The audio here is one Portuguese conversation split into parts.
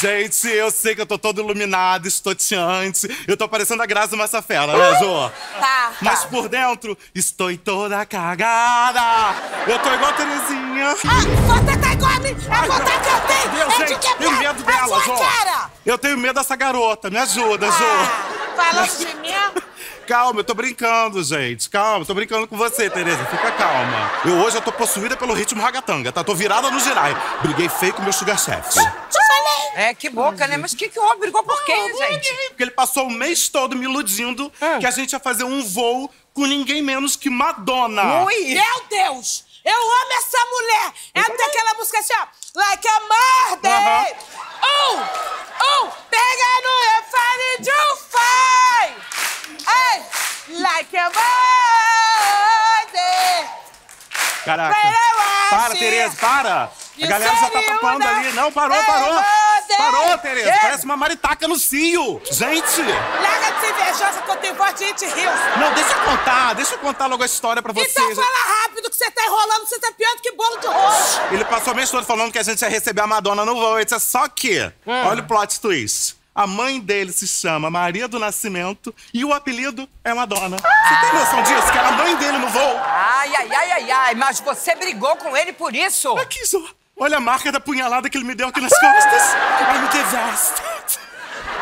Gente, eu sei que eu tô todo iluminado, estoteante. Eu tô parecendo a Graça Massafera, né, Jô? Tá. Mas por dentro, estou toda cagada. Eu tô igual a Terezinha. Ah, você tá igual a mim! É vontade que eu tenho! Deus, é de gente, quebrar tenho medo a dela, sua Jô. cara! Eu tenho medo dessa garota. Me ajuda, Jô. Ah, falando de mim? Calma, eu tô brincando, gente. Calma, eu tô brincando com você, Tereza. Fica calma. Eu hoje eu tô possuída pelo ritmo ragatanga, tá? Tô virada no girai. Briguei feio com meu sugar chef. É, que boca, né? Mas o que, que houve? Brigou por quê, gente? Porque ele passou o mês todo me iludindo que a gente ia fazer um voo com ninguém menos que Madonna. Ui! Meu Deus! Eu amo essa mulher! Ela tem aquela música assim, ó. Like a murder! Um! Um! Pega no refine de um fai! Ei! Like a murder! Caraca. Para. Tereza, para. A galera já tá wanna- ali. Não, parou, Hey, parou. mother. Parou, Tereza. Parece uma maritaca no cio. Gente. Larga de ser invejosa que eu tenho voz de It Hills. Não, deixa eu contar. Deixa eu contar logo a história pra você. Então fala rápido que você tá enrolando, você tá pior do que bolo de rosto. Ele passou o mês todo falando que a gente ia receber a Madonna no voo. Só que, Hum. olha o plot twist. A mãe dele se chama Maria do Nascimento e o apelido é Madonna. Você tem noção disso? Que era a mãe dele no voo? Ai, ai, ai, ai, ai. Mas você brigou com ele por isso? Aqui, Zô. Olha a marca da punhalada que ele me deu aqui nas costas. I'm devastated.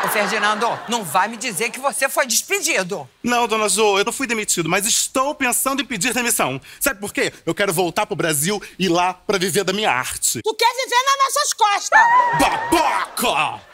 Ô, Ferdinando, não vai me dizer que você foi despedido. Não, dona Jo, eu não fui demitido, mas estou pensando em pedir demissão. Sabe por quê? Eu quero voltar pro Brasil e ir lá pra viver da minha arte. Tu quer viver nas nossas costas. Babaca!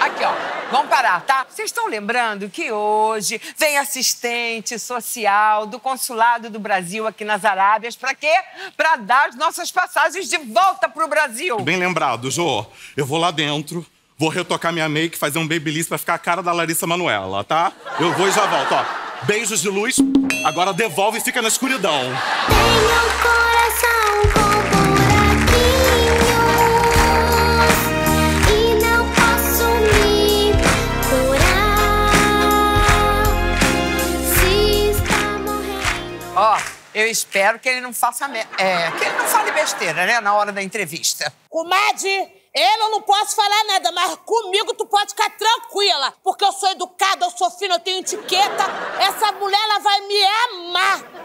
Aqui, ó. Vamos parar, tá? Vocês estão lembrando que hoje vem assistente social do Consulado do Brasil aqui nas Arábias. Pra quê? Pra dar as nossas passagens de volta pro Brasil. Bem lembrado, Jô. Eu vou lá dentro, vou retocar minha make, fazer um babyliss pra ficar a cara da Larissa Manoela, tá? Eu vou e já volto, ó. Beijos de luz, agora devolve e fica na escuridão. Tenho um coração eu espero que ele não faça... Me... É, que ele não fale besteira, né? Na hora da entrevista. Comadre, eu não posso falar nada, mas comigo tu pode ficar tranquila. Porque eu sou educada, eu sou fina, eu tenho etiqueta. Essa mulher, ela vai me amar.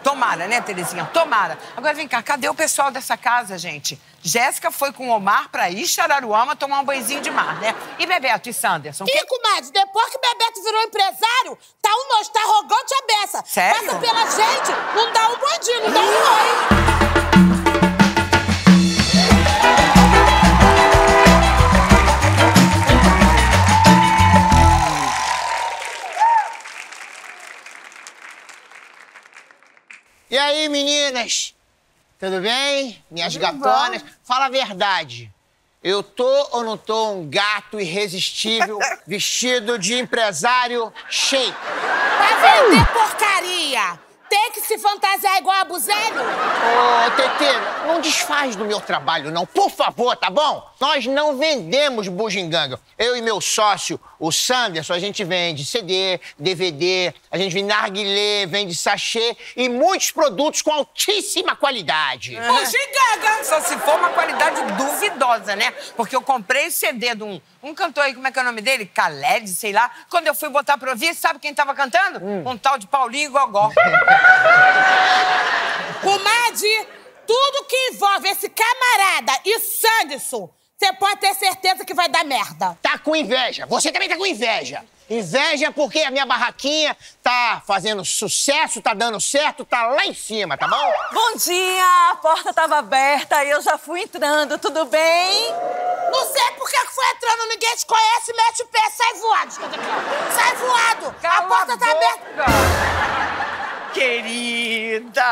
Tomara, né, Terezinha? Tomara. Agora vem cá, cadê o pessoal dessa casa, gente? Jéssica foi com o Omar pra Ixararuama tomar um banhozinho de mar, né? E Bebeto e Sanderson? Ih, comadre, depois que Bebeto virou empresário, tá um nojo, tá arrogante a beça. Sério? Passa pela gente, não dá um bandinho, não dá um oi. E aí, meninas? Tudo bem? Minhas gatonas? Fala a verdade. Eu tô ou não tô um gato irresistível vestido de empresário shake? Pra vender porcaria. Tem que se fantasiar igual a Buzelho? Ô, Tetê, não desfaz do meu trabalho, não. Por favor, tá bom? Nós não vendemos bugiganga. Eu e meu sócio, o Sanderson, a gente vende CD, DVD, a gente vende narguilé, vende sachê e muitos produtos com altíssima qualidade. Bugiganga! Só se for uma qualidade duvidosa, né? Porque eu comprei o CD de um, um cantor aí, como é que é o nome dele? Khaled, sei lá. Quando eu fui botar pra ouvir, sabe quem tava cantando? Um tal de Paulinho Gogó. Comadre, tudo que envolve esse camarada e Sanderson, você pode ter certeza que vai dar merda. Tá com inveja. Você também tá com inveja. Inveja porque a minha barraquinha tá fazendo sucesso, tá dando certo, tá lá em cima, tá bom? Bom dia, a porta estava aberta e eu já fui entrando, tudo bem? Não sei por que foi entrando, ninguém te conhece, mete o pé, sai voado. Sai voado. a Cala porta tá aberta. Querida,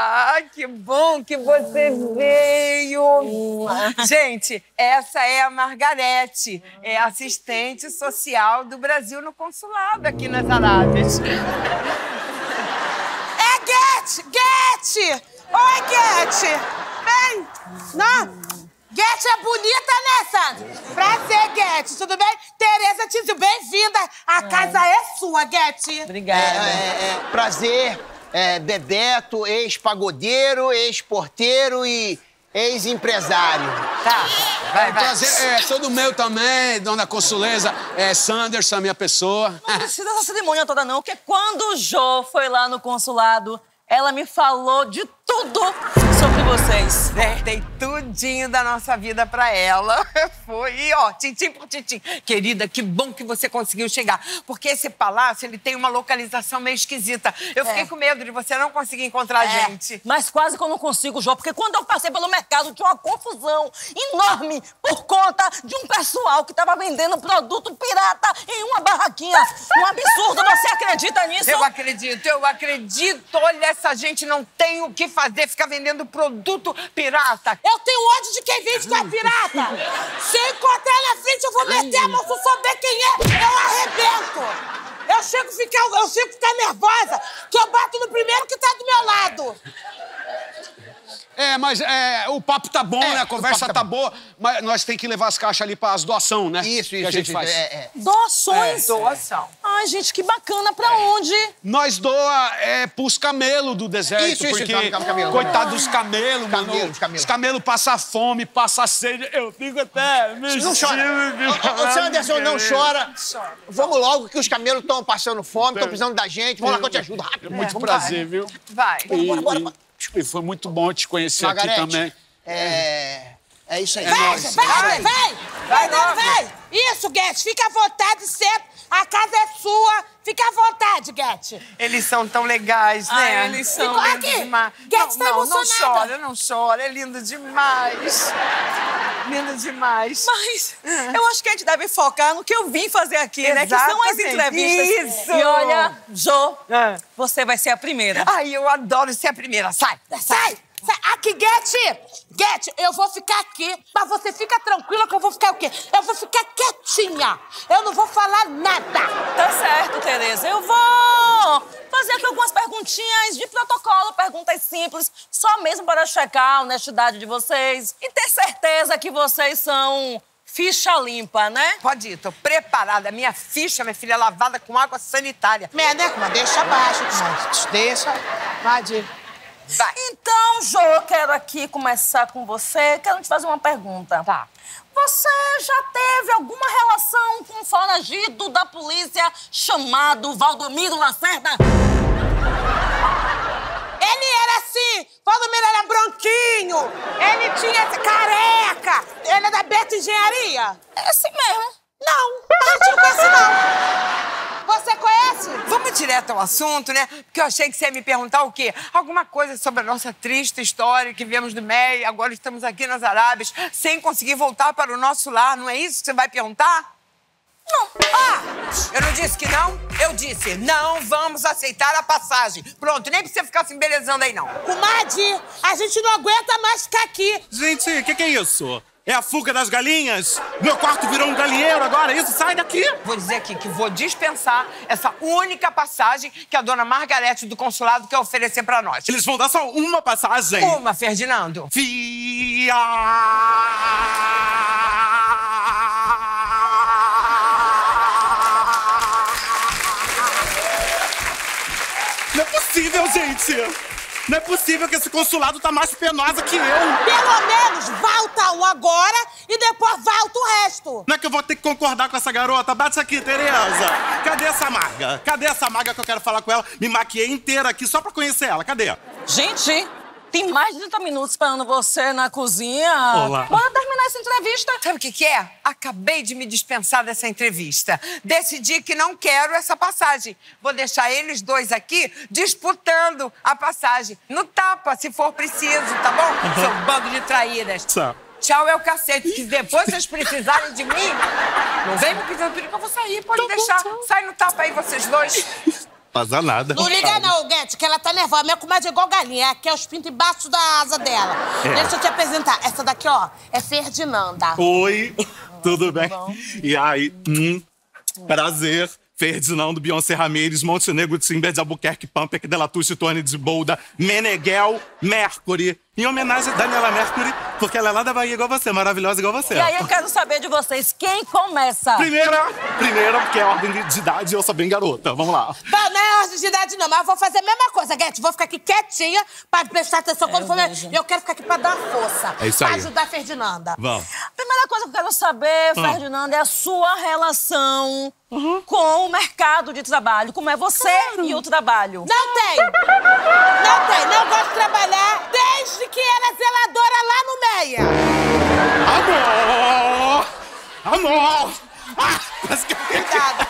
que bom que você veio. Gente, essa é a Margarete, é assistente social do Brasil no consulado aqui nas Arábias. É Get, Get. Oi, Get. Vem. Não. Get é bonita, né, Sandro? Prazer, Get. Tudo bem? Tereza Tizio, bem-vinda. A casa é sua, Get. Obrigada. É, é, prazer, é, Bebeto, ex-pagodeiro, ex-porteiro e ex-empresário. Tá, vai, vai. Prazer, é, sou do meu também, dona Consuleza. É Sanderson, minha pessoa. Não precisa dessa cerimônia toda, não, porque quando o Jô foi lá no consulado, ela me falou de tudo sobre vocês. Dei tudinho da nossa vida pra ela. Foi, e ó, tintim por tintim. Querida, que bom que você conseguiu chegar. Porque esse palácio, ele tem uma localização meio esquisita. Eu fiquei com medo de você não conseguir encontrar a É, gente. Mas quase que eu não consigo, Jô, porque quando eu passei pelo mercado tinha uma confusão enorme por conta de um pessoal que tava vendendo produto pirata em uma barraquinha. Um absurdo, você acredita nisso? Eu acredito, eu acredito. Olha, essa gente não tem o que fazer, ficar vendendo produto pirata. Eu tenho ódio de quem vende da pirata. Se eu encontrar na frente, eu vou meter a mão. Se eu souber quem é, eu arrebento. Eu chego ficar, eu chego a ficar nervosa, que eu bato no primeiro que tá do meu lado. É, mas é, o papo tá bom, É, né? A conversa tá tá boa, mas nós tem que levar as caixas ali para as doação, né? Isso, Que isso, a gente isso. faz. É, é. Doações? Doação. Ai, gente, que bacana. Pra onde? Nós doa é, pros camelos do deserto, Isso, isso, porque cam- camelo. coitado dos camelos, mano. Camelos, camelos. Os camelos passam fome, passam sede. Eu fico até. Não chora. Ô, ô, Sanderson, não chora. Vamos logo que os camelos estão passando fome, estão precisando da gente. Vamos lá que eu te ajudo rápido. Muito prazer, viu? Vai. Bora, bora, bora. E- e foi muito bom te conhecer aqui Margarete, também. É. É isso aí. Vai, nóis. vai, Vai. vai. Vai Vai, vai, logo. vai. Isso, Guete, fica à vontade, senta. A casa é sua. Fica à vontade, Guete. Eles são tão legais, né? Ah, eles são. Ficou lindo aqui. demais. Guedes não, tá não, não chora, não chora. É lindo demais. Lindo demais. Mas eu acho que a gente deve focar no que eu vim fazer aqui, né? Que são as Exatamente. entrevistas. Isso. E olha, Jô, Ah. você vai ser a primeira. Ai, eu adoro ser a primeira. Sai. Sai! Aqui, Guete! Guete, eu vou ficar aqui, mas você fica tranquila que eu vou ficar o quê? Eu vou ficar quietinha. Eu não vou falar nada. Tá certo, Tereza. Eu vou fazer aqui algumas perguntinhas de protocolo, perguntas simples, só mesmo para checar a honestidade de vocês e ter certeza que vocês são ficha limpa, né? Pode ir, tô preparada. Minha ficha, minha filha, é lavada com água sanitária. Né, né, comadre? Deixa abaixo, comadre. Deixa. Pode ir. Vai. Então, Jô, eu quero aqui começar com você. Quero te fazer uma pergunta. Tá. Você já teve alguma relação com um foragido da polícia chamado Valdomiro Lacerda? Ele era assim, Valdomiro era branquinho, ele tinha essa careca, ele é da Beto Engenharia? É assim mesmo. Não, a gente não conhece não. Você conhece? Vamos direto ao assunto, né? Porque eu achei que você ia me perguntar o quê? Alguma coisa sobre a nossa triste história que viemos do MEI, agora estamos aqui nas Arábias, sem conseguir voltar para o nosso lar. Não é isso que você vai perguntar? Não. Ah! Eu não disse que não? Eu disse, não vamos aceitar a passagem. Pronto, nem precisa ficar se embelezando aí, não. Comadre, a gente não aguenta mais ficar aqui. Gente, o que, que é isso? É a fuga das galinhas? Meu quarto virou um galinheiro agora, isso? Sai daqui! Vou dizer aqui que vou dispensar essa única passagem que a dona Margarete do consulado quer oferecer pra nós. Eles vão dar só uma passagem. Uma, Ferdinando. Fia! Não é possível, gente! Não é possível que esse consulado tá mais penosa que eu! Pelo menos volta um agora e depois volta o resto. Não é que eu vou ter que concordar com essa garota? Bate aqui, Tereza! Cadê essa maga? Cadê essa maga que eu quero falar com ela? Me maquiei inteira aqui só pra conhecer ela. Cadê? Gente, tem mais de 30 minutos esperando você na cozinha. Olá. Bora terminar essa entrevista. Sabe o que, que é? Acabei de me dispensar dessa entrevista. Decidi que não quero essa passagem. Vou deixar eles dois aqui disputando a passagem. No tapa, se for preciso, tá bom? Seu bando de traíras. Tá. Tchau é o cacete, que depois vocês precisarem de mim, não vem me pedindo pedir que eu vou sair, pode deixar. Sai no tapa aí, vocês dois. Fazer nada. Não liga não, Guete, que ela tá nervosa. Minha comadre é igual galinha, aqui é os pintos embaixo da asa dela. É. Deixa eu te apresentar. Essa daqui, ó, é Ferdinanda. Oi, tudo bem? E aí, hum, prazer. Ferdinando, Beyoncé Ramirez, Montenegro, Timber de Albuquerque, Pamper, De La Touche, Tony de Bolda, Meneghel, Mercury, Em homenagem a Daniela Mercury, porque ela é lá da Bahia igual você, maravilhosa igual você. E aí eu quero saber de vocês, quem começa? Primeira, primeira, porque é ordem de, de idade eu sou bem garota. Vamos lá. Bom, não é ordem de idade, não, mas eu vou fazer a mesma coisa, Guete. Vou ficar aqui quietinha pra prestar atenção quando for. vejo. E eu quero ficar aqui pra dar força. É isso pra aí. ajudar a Ferdinanda. Vamos. Primeira coisa que eu quero saber, Ah. Ferdinanda, é a sua relação com o mercado de trabalho. Como é você e o trabalho? Não tem! Não tem! Não gosto de trabalhar desde que era zeladora lá no Meia! Amor! Amor! Ah, basicamente, Cuidado!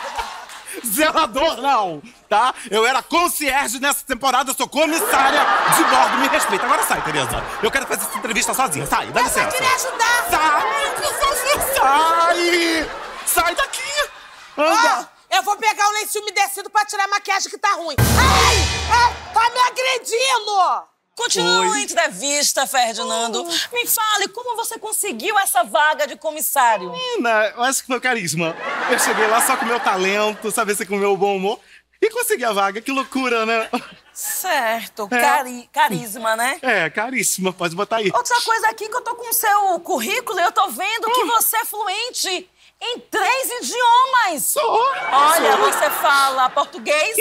zelador não, tá? Eu era concierge nessa temporada, eu sou comissária de bordo. Me respeita. Agora sai, Tereza. Eu quero fazer essa entrevista sozinha. Sai, dá Eu só licença. queria ajudar! Sai, sai! Sai daqui! Anda! eu vou pegar o lenço umedecido pra tirar a maquiagem que tá ruim. Ai! Ai! Tá me agredindo! Continua a entrevista, Ferdinando. Me fale, como você conseguiu essa vaga de comissário? Menina, eu acho que foi carisma. Eu cheguei lá só com meu talento, sabe, assim, com o meu bom humor. E consegui a vaga. Que loucura, né? Certo, É. cari- carisma, né? É, caríssima. Pode botar aí. Outra coisa aqui que eu tô com o seu currículo e eu tô vendo que você é fluente em três idiomas. Sou. Olha, sou. você fala português,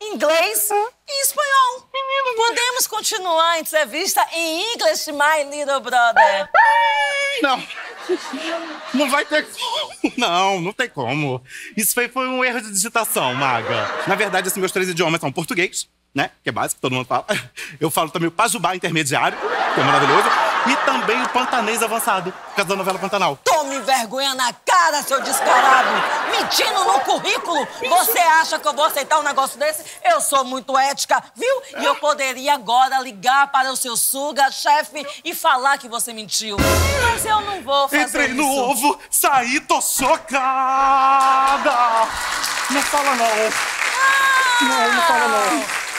inglês e espanhol. Menino, Podemos continuar a entrevista em English, my little brother. Não. Não vai ter como. Não, não tem como. Isso foi, foi um erro de digitação, Maga. Na verdade, assim, meus três idiomas são português, né? Que é básico, todo mundo fala. Eu falo também o pajubá intermediário, que é maravilhoso. E também o pantanês avançado, por causa da novela Pantanal. Tome vergonha na cara, seu descarado! Mentindo no currículo! Você acha que eu vou aceitar um negócio desse? Eu sou muito ética, viu? E eu poderia agora ligar para o seu suga, chefe, e falar que você mentiu. Mas eu não vou fazer Entrei no isso. ovo, saí, tô chocada! Não fala não. Não, não fala não.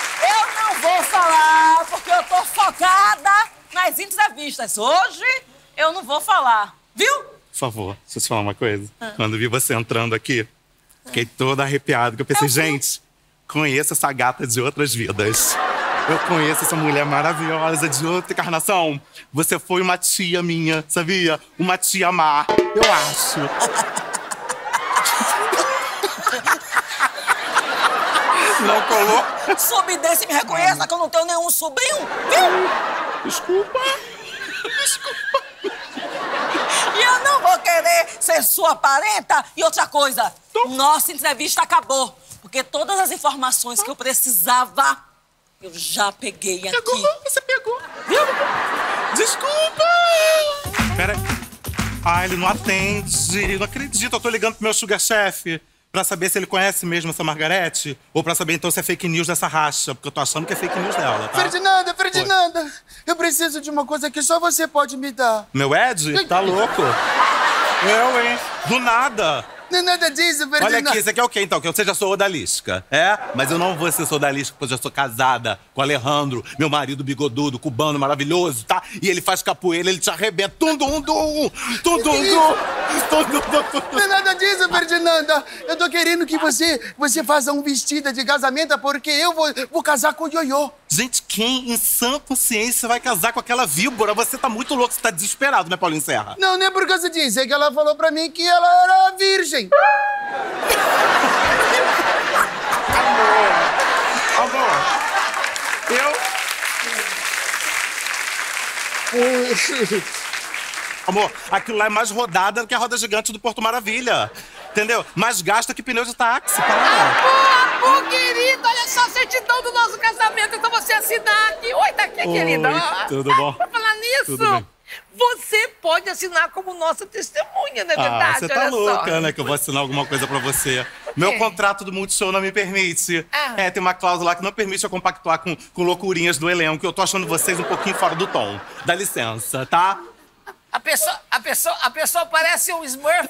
Eu vou falar, porque eu tô focada nas entrevistas. Hoje, eu não vou falar, viu? Por favor, deixa eu te falar uma coisa. Quando vi você entrando aqui, fiquei toda arrepiada, que eu pensei, gente, conheço essa gata de outras vidas. Eu conheço essa mulher maravilhosa de outra encarnação. Você foi uma tia minha, sabia? Uma tia má, eu acho. Não colou? Soube desse, me reconheça que eu não tenho nenhum sobrinho, viu? Desculpa. E eu não vou querer ser sua parenta. E outra coisa, nossa entrevista acabou. Porque todas as informações que eu precisava, eu já peguei aqui. Pegou, você pegou. Desculpa! Pera aí. Ah, ele não atende. Não acredito. Eu tô ligando pro meu sugar chef pra saber se ele conhece mesmo essa Margarete ou pra saber então se é fake news dessa racha, porque eu tô achando que é fake news dela, tá? Ferdinanda, Ferdinanda, eu preciso de uma coisa que só você pode me dar. Meu Ed? Tá louco? Eu, hein? Do nada. Não é nada disso, Ferdinanda. Olha aqui, você quer o quê então? Que eu seja sua odalisca, é? Mas eu não vou ser odalisca porque eu já sou casada com o Alejandro, meu marido bigodudo, cubano, maravilhoso, tá? E ele faz capoeira, ele te arrebenta. Tum, dum, dum, tum, dum, dum, Não é nada disso, Ferdinanda. Eu tô querendo que você, você faça um vestido de casamento porque eu vou, vou casar com o Ioiô. Gente, quem em sã consciência vai casar com aquela víbora? Você tá muito louco, você tá desesperado, né, Paulinho Serra? Não, não é por causa disso. É que ela falou pra mim que ela era virgem. Amor, eu... Amor, aquilo lá é mais rodada do que a roda gigante do Porto Maravilha. Entendeu? Mais gasta que pneu de táxi. Para. Ô, querido, olha só a certidão do nosso casamento, então você assinar aqui. Oi, tá aqui, Oi, querida. tudo bom? Pra falar nisso, Tudo bem. você pode assinar como nossa testemunha, não é Ah, verdade? você tá Olha só. louca, né? Que eu vou assinar alguma coisa pra você. Meu É. contrato do Multishow não me permite. Ah. É, tem uma cláusula lá que não permite eu compactuar com, com loucurinhas do elenco. Eu tô achando vocês um pouquinho fora do tom. Dá licença, tá? A pessoa, a pessoa, a pessoa parece um Smurf.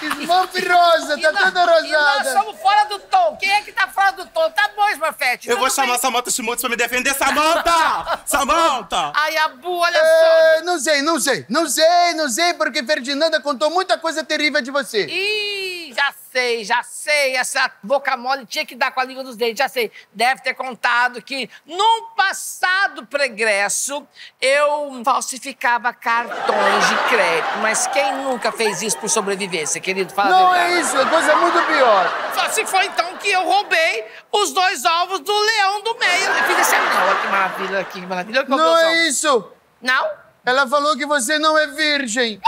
Smurf rosa, tá nós- toda E nós rosada. somos fora do tom. Quem é que tá fora do tom? Tá bom, Smurfette. Eu vou chamar a bem. Samantha Schmutz pra me defender. Samantha! Samantha! Ai, Abu, olha É, só. não sei, não sei, não sei, não sei, porque Ferdinanda contou muita coisa terrível de você. Ih, já sei, já sei. Essa boca mole tinha que dar com a língua dos dentes, já sei. Deve ter contado que, num passado pregresso, eu falsificava cartões de crédito. Mas quem nunca fez isso por sobrevivência, querido? Fala a Não é isso, é coisa muito pior. Só se foi então que eu roubei os dois ovos do leão do meio. Eu fiz esse anel. Olha que maravilha, que maravilha. Como Não é isso. Não? Ela falou que você não é virgem.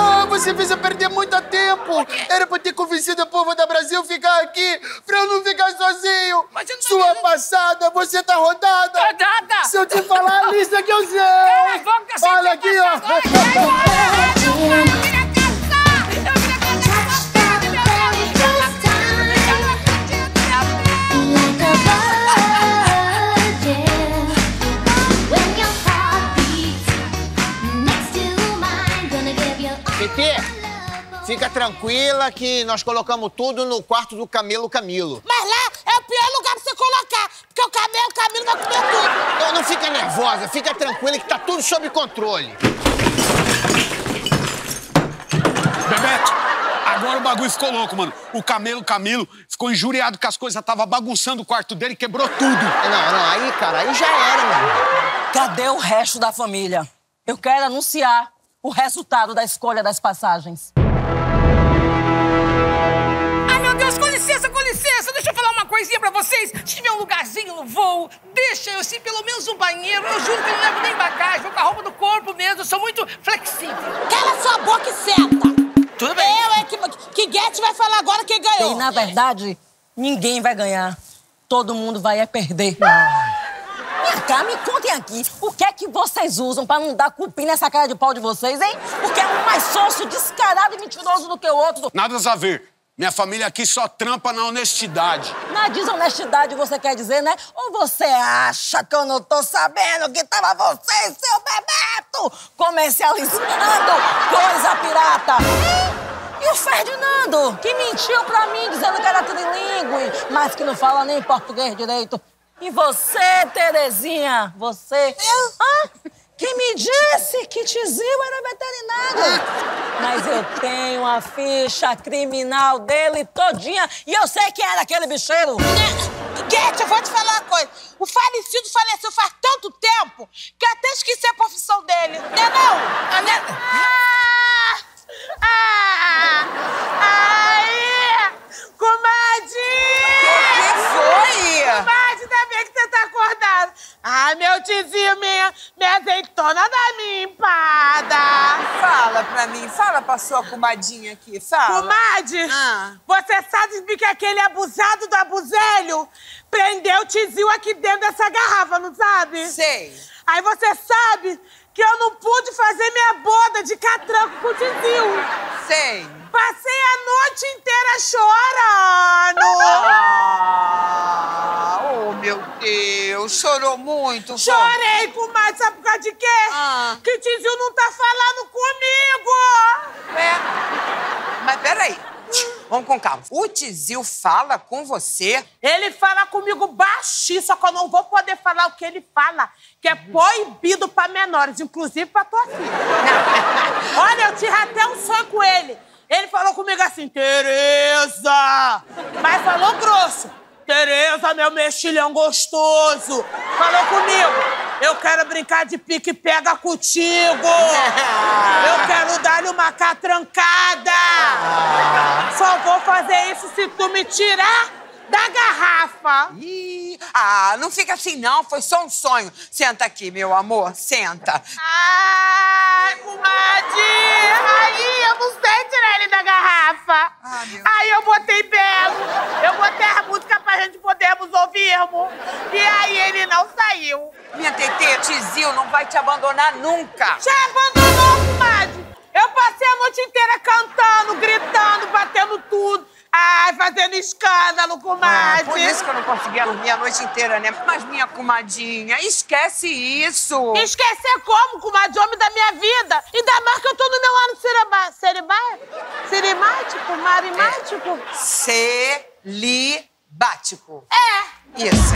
Ah, você fez eu perder muito tempo. Era pra ter convencido o povo da Brasil ficar aqui, pra eu não ficar sozinho. Mas eu não Sua sabia. passada, você tá rodada. Rodada? Se eu te falar a lista que eu sei. Cala a boca, Olha aqui, passada. ó. Like love. fica tranquila que nós colocamos tudo no quarto do Camelo Camilo. Mas lá é o pior lugar pra você colocar, porque o camelo, o camelo vai comer tudo. Não, não fica nervosa, fica tranquila que tá tudo sob controle. Bebete, agora o bagulho ficou louco, mano. O Camelo Camilo ficou injuriado que as coisas tava bagunçando o quarto dele e quebrou tudo. Não, não, aí, cara, aí já era, mano. Cadê o resto da família? Eu quero anunciar o resultado da escolha das passagens. Ai, meu Deus, com licença, com licença. Deixa eu falar uma coisinha pra vocês. Se tiver um lugarzinho no voo, deixa eu sim, pelo menos um banheiro. Eu juro que eu não levo nem bagagem, vou com a roupa do corpo mesmo. Eu sou muito flexível. Cala sua boca e senta. Tudo bem. Eu é que, que Guedes vai falar agora quem ganhou. E, na verdade, ninguém vai ganhar. Todo mundo vai é perder. Vem cá, me contem aqui. O que é que vocês usam pra não dar cupim nessa cara de pau de vocês, hein? Porque é um mais sócio descarado e mentiroso do que o outro. Nada a ver. Minha família aqui só trampa na honestidade. Na desonestidade você quer dizer, né? Ou você acha que eu não tô sabendo que tava você e seu Bebeto comercializando coisa pirata? E o Ferdinando, que mentiu pra mim dizendo que era trilingue, mas que não fala nem português direito. E você, Terezinha, você... Hã? Que me disse que Tizil era veterinário. Mas eu tenho a ficha criminal dele todinha e eu sei que era aquele bicheiro. Guedes, eu vou te falar uma coisa. O falecido faleceu faz tanto tempo que eu até esqueci a profissão dele. Não é não? Ah, né? Ah! Ah! Aí! Comadinha! que foi? Comadre, ainda bem que você tá acordado. Ai, meu tizinho, minha, minha azeitona da minha empada. Fala pra mim, fala pra sua comadinha aqui, fala. Comadre, Ah. você sabe que aquele abusado do abuselho prendeu o tizinho aqui dentro dessa garrafa, não sabe? Sei. Aí você sabe que eu não pude fazer minha boda de catranco com o tizinho. Sei. Passei a noite inteira chorando. Ah, oh, meu Deus, chorou muito. Chorei, comadre, sabe por causa de quê? Ah. Que o tizinho não tá falando comigo. É. Mas peraí, vamos com calma. O Tizil fala com você? Ele fala comigo baixinho, só que eu não vou poder falar o que ele fala, que é proibido pra menores, inclusive pra tua filha. Olha, eu tive até um sonho com ele. Ele falou comigo assim, Tereza! Mas falou grosso. Tereza, meu mexilhão gostoso. Falou comigo. Eu quero brincar de pique-pega contigo. Eu quero dar-lhe uma catrancada. Só vou fazer isso se tu me tirar da garrafa. Ih, ah, não fica assim não, foi só um sonho. Senta aqui, meu amor, senta. Ai, comadre! Aí eu não sei tirar ele da garrafa. Ah, meu aí eu botei belo, eu botei a música pra gente podermos ouvirmos. E aí ele não saiu. Minha Tetê, Tizil não vai te abandonar nunca. Já abandonou, comadre? Eu passei a noite inteira cantando, gritando, batendo tudo. Ai, fazendo escândalo, Ah, comadre. por isso que eu não conseguia dormir a noite inteira, né? Mas minha comadinha, esquece isso. Esquecer como, comadre, homem da minha vida? Ainda mais que eu tô no meu ano cereba... cereba... serimático, marimático. Celibático. É. Isso.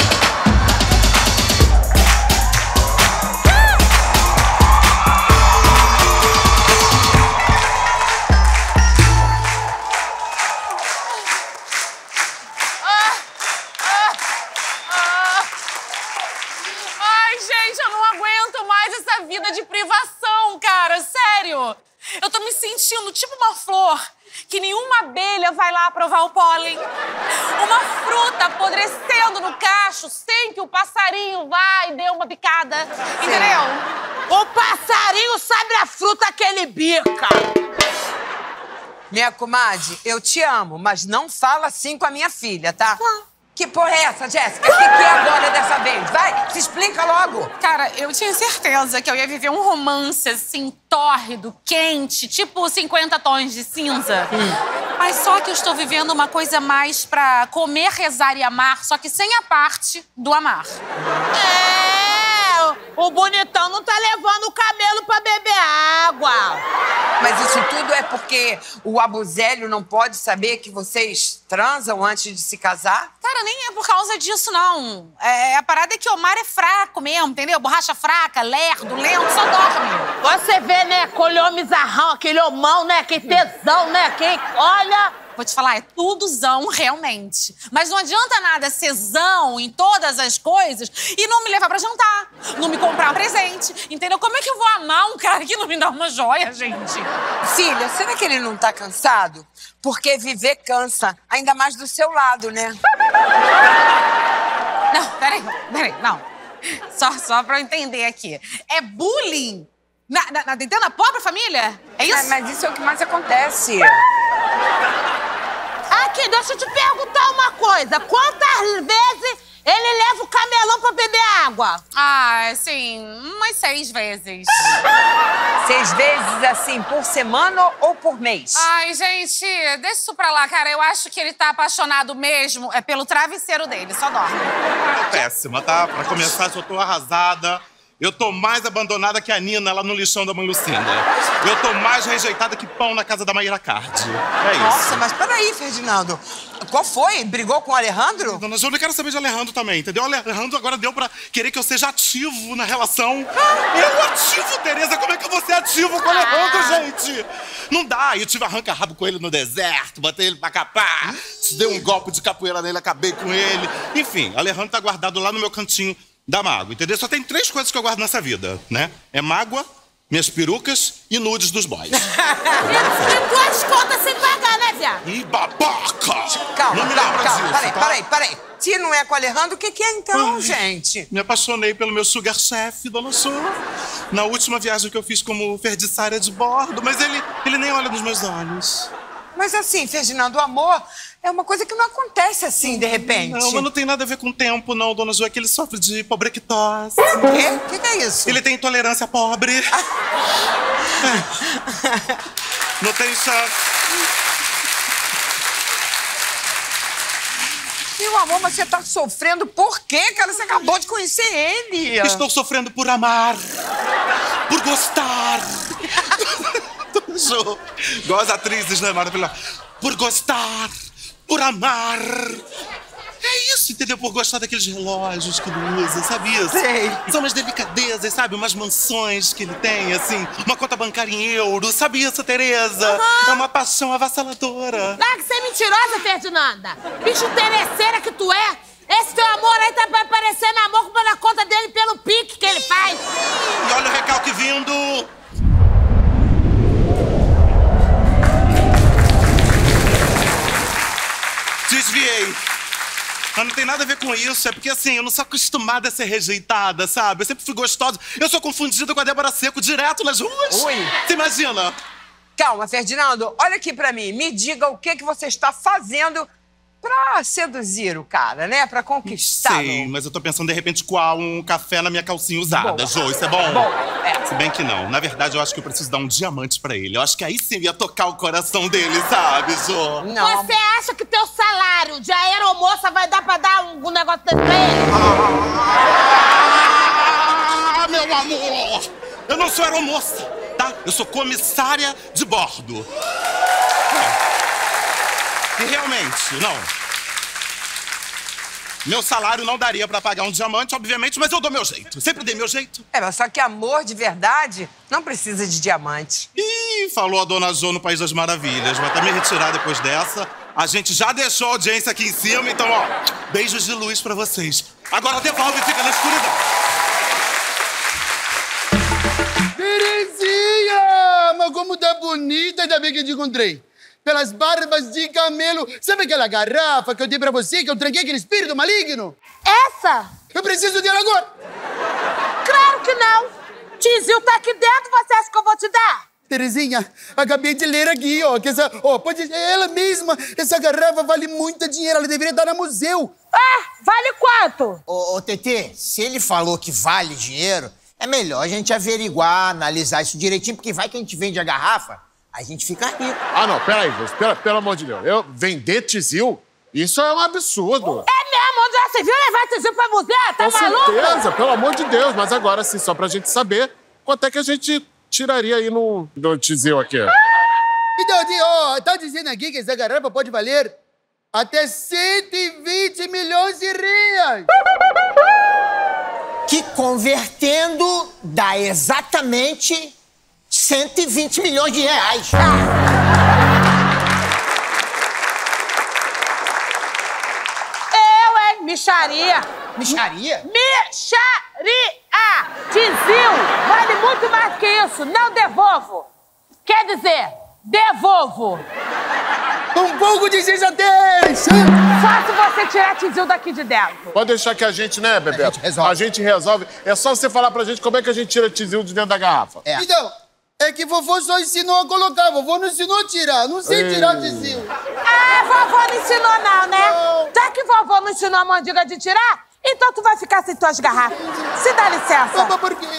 de privação, cara, sério. Eu tô me sentindo tipo uma flor que nenhuma abelha vai lá provar o pólen. Uma fruta apodrecendo no cacho sem que o passarinho vá e dê uma picada. Entendeu? O passarinho sabe a fruta que ele bica. Minha comadre, eu te amo, mas não fala assim com a minha filha, tá? Que porra é essa, Jéssica? O que, que é agora dessa vez? Vai, se explica logo. Cara, eu tinha certeza que eu ia viver um romance assim, tórrido, quente, tipo 50 tons de cinza. Mas só que eu estou vivendo uma coisa mais pra comer, rezar e amar, só que sem a parte do amar. É, o bonitão não tá levando o camelo pra beber água. Mas isso tudo é porque o Abuzélio não pode saber que vocês transam antes de se casar? Cara, nem é por causa disso, não. É, a parada é que o Omar é fraco mesmo, entendeu? Borracha fraca, lerdo, lento, só dorme. Você vê, né, aquele homem zarrão, aquele homão, né, que tesão, né, que olha... Vou te falar, é tudozão, realmente. Mas não adianta nada ser zão em todas as coisas e não me levar pra jantar, não me comprar um presente, entendeu? Como é que eu vou amar um cara que não me dá uma joia, gente? Filha, será que ele não tá cansado? Porque viver cansa, ainda mais do seu lado, né? Não, peraí, peraí, não. Só, só pra eu entender aqui. É bullying? Na, na, na, dentro da pobre família? É isso? Mas isso é o que mais acontece. Aqui, deixa eu te perguntar uma coisa. Quantas vezes ele leva o camelão pra beber água? Ah, assim, umas seis vezes. Seis vezes assim, por semana ou por mês? Ai, gente, deixa isso pra lá, cara. Eu acho que ele tá apaixonado mesmo é pelo travesseiro dele, só dorme. Tô péssima, tá? Pra começar, eu tô arrasada. Eu tô mais abandonada que a Nina lá no lixão da mãe Lucinda. Eu tô mais rejeitada que pão na casa da Maíra Cardi. É isso. Nossa, mas peraí, Ferdinando. Qual foi? Brigou com o Alejandro? Dona Júlia, eu quero saber de Alejandro também, entendeu? Alejandro agora deu pra querer que eu seja ativo na relação. Eu ativo, Tereza? Como é que eu vou ser ativo com o Alejandro, gente? Não dá. Eu tive arranca-rabo com ele no deserto, botei ele pra capar, dei um golpe de capoeira nele, acabei com ele. Enfim, Alejandro tá guardado lá no meu cantinho da mágoa, entendeu? Só tem três coisas que eu guardo nessa vida, né? É mágoa, minhas perucas e nudes dos boys. E duas contas sem pagar, né, viado? Ih, babaca! Calma, Não me calma, calma. disso, Peraí, tá? peraí, peraí. Se não é com o Alejandro, o que, que é então, gente? Me apaixonei pelo meu sugar chef, dona Su. Na última viagem que eu fiz como ferdiçária de bordo, mas ele, ele nem olha nos meus olhos. Mas assim, Ferdinando, o amor é uma coisa que não acontece assim, de repente. Não, mas não tem nada a ver com o tempo, não, dona Ju. É que ele sofre de pobrectose. O quê? O que, que é isso? Ele tem intolerância pobre. não tem chance. Meu amor, mas você tá sofrendo por quê, cara? Você acabou de conhecer ele. Estou sofrendo por amar, por gostar. Ju, igual as atrizes, né, maravilhosa? Por gostar, por amar. É isso, entendeu? Por gostar daqueles relógios que ele usa, sabe isso? Sei. São umas delicadezas, sabe? Umas mansões que ele tem, assim. Uma conta bancária em euro, sabe isso, Tereza? É uma paixão avassaladora. Larga de ser mentirosa, Ferdinanda. Bicho interesseira que tu é. Esse teu amor aí tá pra parecer namoro com na conta dele pelo pique que ele faz. E olha o recalque vindo. Desviei. Mas não tem nada a ver com isso, é porque assim, eu não sou acostumada a ser rejeitada, sabe? Eu sempre fui gostosa. Eu sou confundida com a Débora Seco direto nas ruas. Ui. Você imagina? Calma, Ferdinando, olha aqui pra mim. Me diga o que, que você está fazendo pra seduzir o cara, né? Pra conquistá-lo. Sei, mas eu tô pensando de repente coar um café na minha calcinha usada. Jô. Isso é bom? Bom, é. Se bem que não. Na verdade, eu acho que eu preciso dar um diamante pra ele. Eu acho que aí sim ia tocar o coração dele, sabe, Jô? Não. Você acha que teu salário de aeromoça vai dar pra dar um, um negócio desse pra ele? Ah, meu amor! Eu não sou aeromoça, tá? Eu sou comissária de bordo. É. E realmente, não. Meu salário não daria pra pagar um diamante, obviamente, mas eu dou meu jeito. Sempre dei meu jeito. É, mas só que amor de verdade não precisa de diamante. Ih, falou a dona Jo no País das Maravilhas. Vou até me retirar depois dessa. A gente já deixou a audiência aqui em cima, então, ó, beijos de luz pra vocês. Agora devolve e fica na escuridão. Terezinha! Mas como tá bonita, ainda bem que eu te encontrei. Pelas barbas de camelo. Sabe aquela garrafa que eu dei pra você, que eu tranquei aquele espírito maligno? Essa? Eu preciso dela agora. Claro que não. Tizil tá aqui dentro, você acha que eu vou te dar? Terezinha, acabei de ler aqui, ó, que essa, ó, pode ser ela mesma. Essa garrafa vale muito dinheiro, ela deveria estar no museu. Ah, vale quanto? Ô, ô, TT, se ele falou que vale dinheiro, é melhor a gente averiguar, analisar isso direitinho, porque vai que a gente vende a garrafa, a gente fica rico. Ah, não, peraí, pera, pelo amor de Deus. Eu vender Tizil? Isso é um absurdo. É mesmo? Onde já se viu levar Tizil pra museu? Tá Com maluco? certeza, pelo amor de Deus. Mas agora, assim, só pra gente saber quanto é que a gente tiraria aí no, no Tizil aqui. Então, assim, ó, tá dizendo aqui que essa garrafa pode valer até 120 milhões de reais. Que convertendo dá exatamente 120 milhões de reais. Eu, hein? Micharia. Micharia? Micharia! Tizil vale muito mais que isso. Não devolvo. Quer dizer, devolvo. Um pouco de sensatez. Só se você tirar Tizil daqui de dentro. Pode deixar que a gente, né, Bebeto? A gente resolve. A gente resolve. É só você falar pra gente como é que a gente tira Tizil de dentro da garrafa. Então, é que vovô só ensinou a colocar, vovô não ensinou a tirar. Não sei Ei. tirar Tizil. Ah, vovô não ensinou não, né? Já que vovô não ensinou a mandiga de tirar, então tu vai ficar sem tuas garrafas. Se dá licença.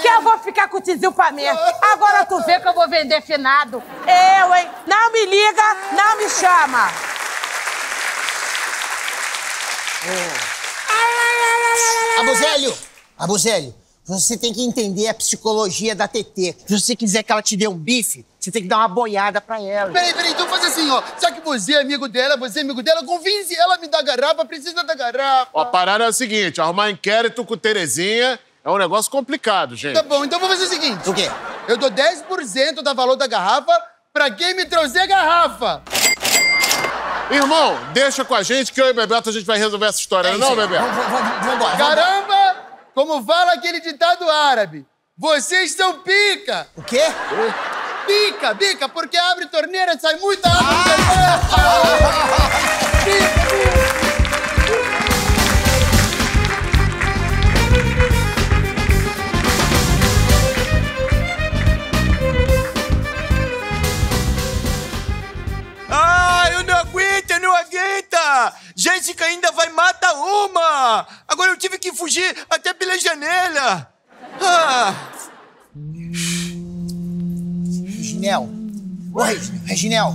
Que eu vou ficar com o Tizil pra mim. Agora tu vê que eu vou vender finado. Eu, hein? Não me liga, não me chama. Abuzélio! Abuzélio, você tem que entender a psicologia da TT. Se você quiser que ela te dê um bife, você tem que dar uma boiada pra ela. Peraí, peraí, então faz assim, ó. Já que você é amigo dela, você é amigo dela, convence ela a me dar garrafa, precisa da garrafa. Ó, a parada é o seguinte: arrumar inquérito com Terezinha é um negócio complicado, gente. Tá bom, então vou fazer o seguinte. O quê? Eu dou 10% do valor da garrafa pra quem me trouxer a garrafa. Irmão, deixa com a gente que eu e o Bebeto a gente vai resolver essa história, não, Bebeto? Vambora. Caramba! Como fala aquele ditado árabe. Vocês são pica! O quê? Pica, pica, porque abre torneira e sai muita água. Ah, Jéssica ainda vai matar uma! Agora eu tive que fugir até pela janela! Ah! Reginel. Ô, Reg- Reginel,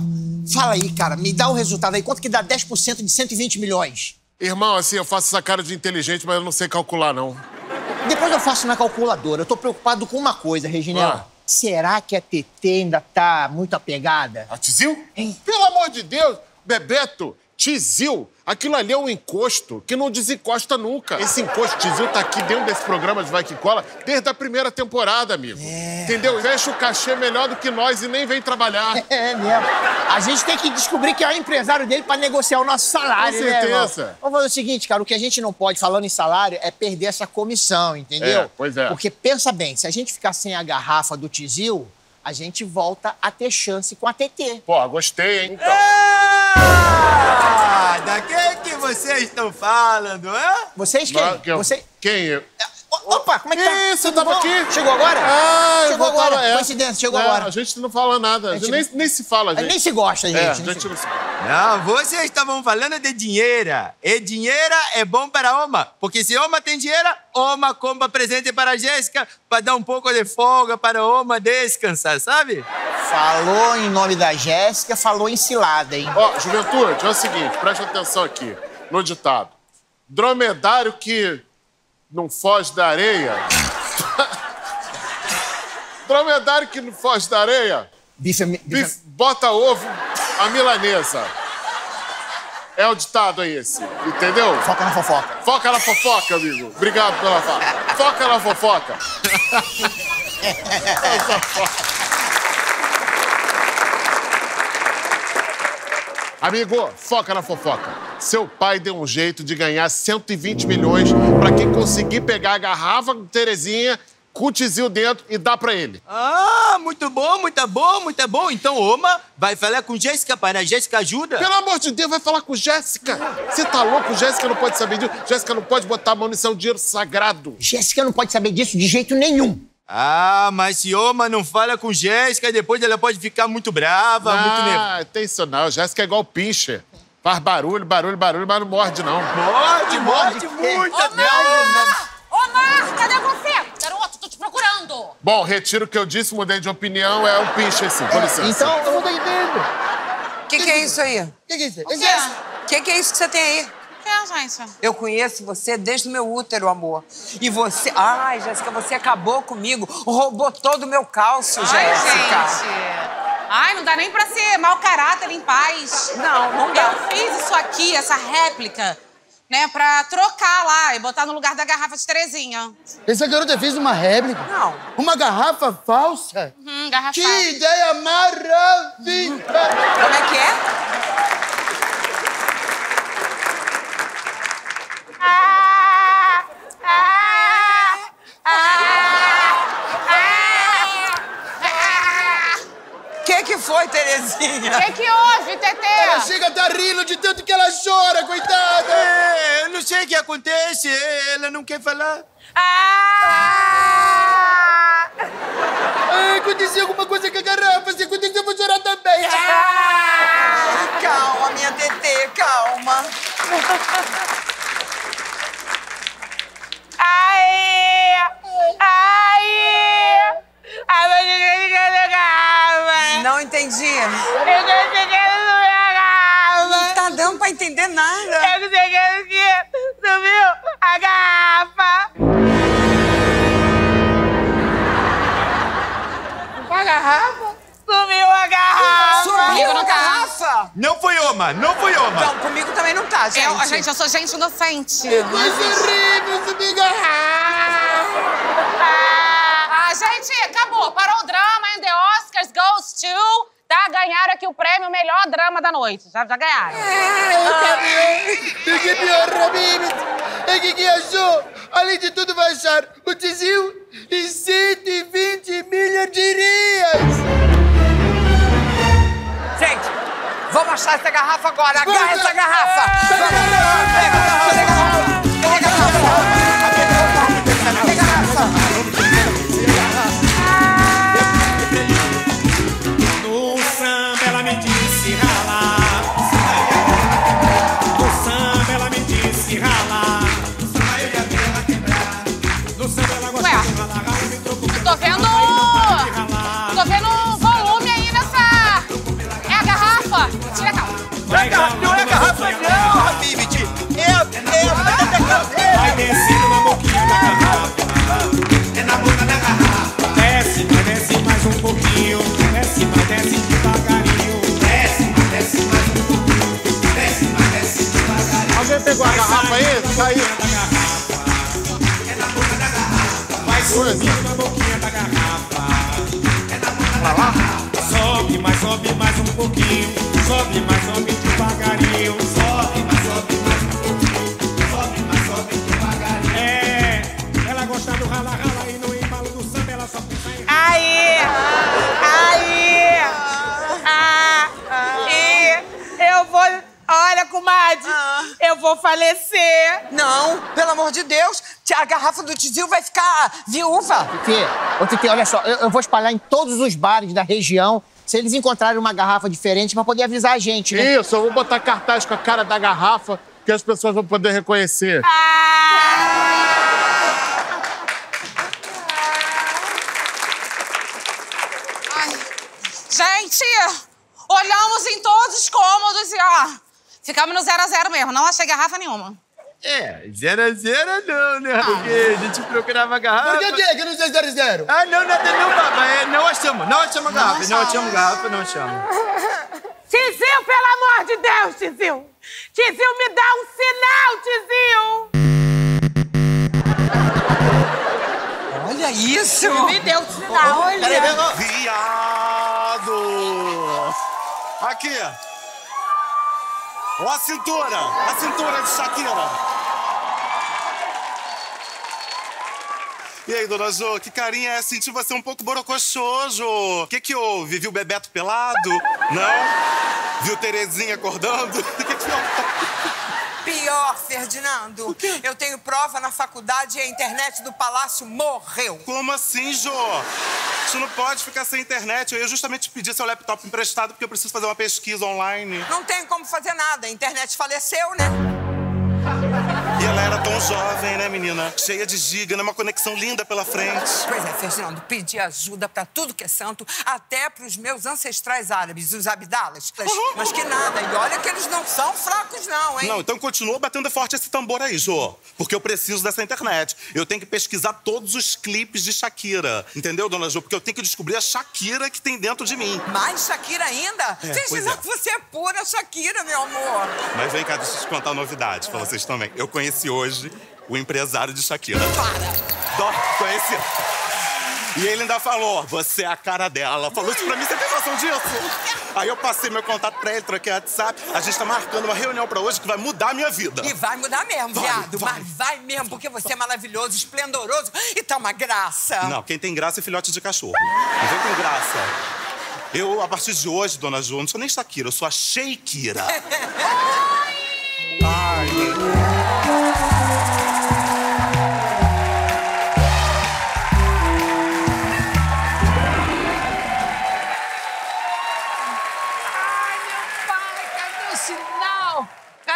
fala aí, cara. Me dá o resultado aí. Quanto que dá 10% de 120 milhões? Irmão, assim, eu faço essa cara de inteligente, mas eu não sei calcular, não. Depois eu faço na calculadora. Eu tô preocupado com uma coisa, Reginel. Ah. Será que a TT ainda tá muito apegada? A Tizil? Pelo amor de Deus! Bebeto, Tizil, aquilo ali é um encosto que não desencosta nunca. Esse encosto Tizil tá aqui dentro desse programa de Vai Que Cola desde a primeira temporada, amigo. Entendeu? Fecha o cachê melhor do que nós e nem vem trabalhar. É mesmo. A gente tem que descobrir quem é o empresário dele pra negociar o nosso salário, Com né, certeza. Vamos fazer o seguinte, cara. O que a gente não pode, falando em salário, é perder essa comissão, entendeu? É, pois é. Porque pensa bem, se a gente ficar sem a garrafa do Tizil, a gente volta a ter chance com a TT. Pô, gostei, hein? Ah, da que que vocês estão falando, hã? Vocês quem? Não, que eu- Você... Quem? eu? O- Opa, como é que tá? Você Tudo tava bom? aqui? Chegou agora? Ah, eu chegou agora. é. Coincidência, chegou É, agora. A gente não fala nada. A gente nem, nem se fala, gente. Nem se gosta, gente. É, a gente não se Não, vocês estavam falando de dinheiro. E dinheiro é bom para Oma, porque se Oma tem dinheiro, Oma compra presente para a Jéssica para dar um pouco de folga para Oma descansar, sabe? Falou em nome da Jéssica, falou em cilada, hein? Ó, juventude, é o seguinte, presta atenção aqui no ditado. Dromedário que não foge da areia. Dromedário que não foge da areia. Bife, bife... Bife, bota ovo a milanesa. É o ditado aí esse, entendeu? Foca na fofoca. Foca na fofoca, amigo. Obrigado pela fala. Foca na fofoca. Amigo, foca na fofoca. Seu pai deu um jeito de ganhar 120 milhões pra quem conseguir pegar a garrafa Terezinha com o Tizil dentro e dá pra ele. Ah, muito bom, muito bom, muito bom. Então, Oma vai falar com Jéssica para a Jéssica ajuda. Pelo amor de Deus, vai falar com Jéssica. Você tá louco? Jéssica não pode saber disso. Jéssica não pode botar a mão nisso, é um dinheiro sagrado. Jéssica não pode saber disso de jeito nenhum. Ah, mas se Oma não fala com Jéssica, depois ela pode ficar muito brava, muito nervosa. Ah, tem isso não. Jéssica é igual pincher. Faz barulho, barulho, barulho, mas não morde, não. Morde, morde muito até. Omar, cadê você? Procurando. Bom, retiro o que eu disse, mudei de opinião, é um pincher sim. Com licença. Então, eu não tô entendendo. O que, que é isso aí? O que, que é isso? que, que é isso que você tem aí? O que é, gente? Eu conheço você desde o meu útero, amor. E você. Ai, Jéssica, você acabou comigo. Roubou todo o meu calço, Ai, Jéssica. gente. Ai, não dá nem pra ser mau caráter em paz. Não, não dá. Eu fiz isso aqui, essa réplica, né, pra trocar lá e botar no lugar da garrafa de Terezinha. Essa garota fez uma réplica? Não. Uma garrafa falsa? Hum, garrafa. Que ideia maravilhosa! Como é que é? O que, que foi, Terezinha? O que, que houve, Tetê? Ela chega a estar rindo de tanto que ela chora, coitada! É, eu não sei o que acontece, ela não quer falar. Ah! Ai, aconteceu alguma coisa com a garrafa, se acontecer eu vou chorar também! Ah! Calma, minha TT, calma. Tá, gente. Eu, gente, eu sou gente inocente. Coisa horrível, subir garrafa! Ah, gente, acabou. Parou o drama and the Oscars goes to... Tá? Ganharam aqui o prêmio melhor drama da noite. Já, já ganharam. O que pior, Robin? É que que achou? Além de tudo, vai achar o Tizil em 120 milhas de vamos achar essa garrafa agora. Agarra Vamos. essa garrafa. Pega a garrafa! Pega a garrafa, pega a garrafa. Pega é garrafa, não é garrafa, não, Habibiti. É, é, Vai descendo na boquinha da garrafa. É na boca da garrafa. Desce, vai desce mais um pouquinho. Desce, vai desce devagarinho. Desce, vai desce mais um pouquinho. Desce, vai desce devagarinho. Alguém pegou a garrafa aí? Saiu. É na boca da garrafa. Vai subindo na boquinha da garrafa. É na boca da garrafa. Sobe, mas sobe mais um pouquinho. Sobe, mas sobe devagarinho. Sobe, mas sobe mais um pouquinho. Sobe, mas sobe devagarinho. É, ela gosta do rala, rala e no embalo do samba ela só pensa em Aí! Aí! Ah! E eu vou... Olha, comadre, eu vou falecer. Não, pelo amor de Deus. A garrafa do Tizil vai ficar viúva. Ô Tê, olha só, eu, eu vou espalhar em todos os bares da região se eles encontrarem uma garrafa diferente pra poder avisar a gente, né? Isso, eu vou botar cartaz com a cara da garrafa que as pessoas vão poder reconhecer. Ai, gente, olhamos em todos os cômodos e, ó, ficamos no zero a zero mesmo. Não achei garrafa nenhuma. É, zero a zero não, né? Porque a gente procurava garrafa. Por que que é que não sei zero zero? Ah, não, nada não, baba. É, não achamos, não achamos garrafa. Não achamos garrafa, não achamos. Tizil, pelo amor de Deus, Tizil! Tizil, me dá um sinal, Tizil! Olha isso. Me deu um sinal. Peraí, peraí. Viado! Aqui! Ó a cintura! A cintura de Shakira! E aí, dona Jo, que carinha é? Senti você um pouco borocochô, Jo. O que que houve? Viu o Bebeto pelado? Não? Viu Terezinha acordando? O que que houve? Pior, Ferdinando. Eu tenho prova na faculdade e a internet do palácio morreu. Como assim, Jô? Você não pode ficar sem internet. Eu ia justamente pedir seu laptop emprestado porque eu preciso fazer uma pesquisa online. Não tem como fazer nada. A internet faleceu, né? E ela era tão jovem, né, menina? Cheia de giga, né? Uma conexão linda pela frente. Pois é, Ferdinando, pedi ajuda pra tudo que é santo, até pros meus ancestrais árabes, os abdalas. Mas, mas que nada, e olha que eles não são fracos, não, hein? Não, então continua batendo forte esse tambor aí, Jô. Porque eu preciso dessa internet. Eu tenho que pesquisar todos os clipes de Shakira. Entendeu, dona Jô? Porque eu tenho que descobrir a Shakira que tem dentro de mim. Mais Shakira ainda? É, Ferdinando, é. você é pura Shakira, meu amor. Mas vem cá, deixa eu te contar a novidade pra vocês também. Eu conheci hoje o empresário de Shakira. Para! Conheci. E ele ainda falou, você é a cara dela. Falou isso pra mim, você tem noção disso? Aí eu passei meu contato pra ele, troquei WhatsApp. A gente tá marcando uma reunião pra hoje que vai mudar a minha vida. E vai mudar mesmo, Vai, viado. vai. Mas vai mesmo, porque você é maravilhoso, esplendoroso e tá uma graça. Não, quem tem graça é filhote de cachorro. Não vem com graça. Eu, a partir de hoje, dona Ju, não sou nem Shakira, eu sou a Sheikira. Ai.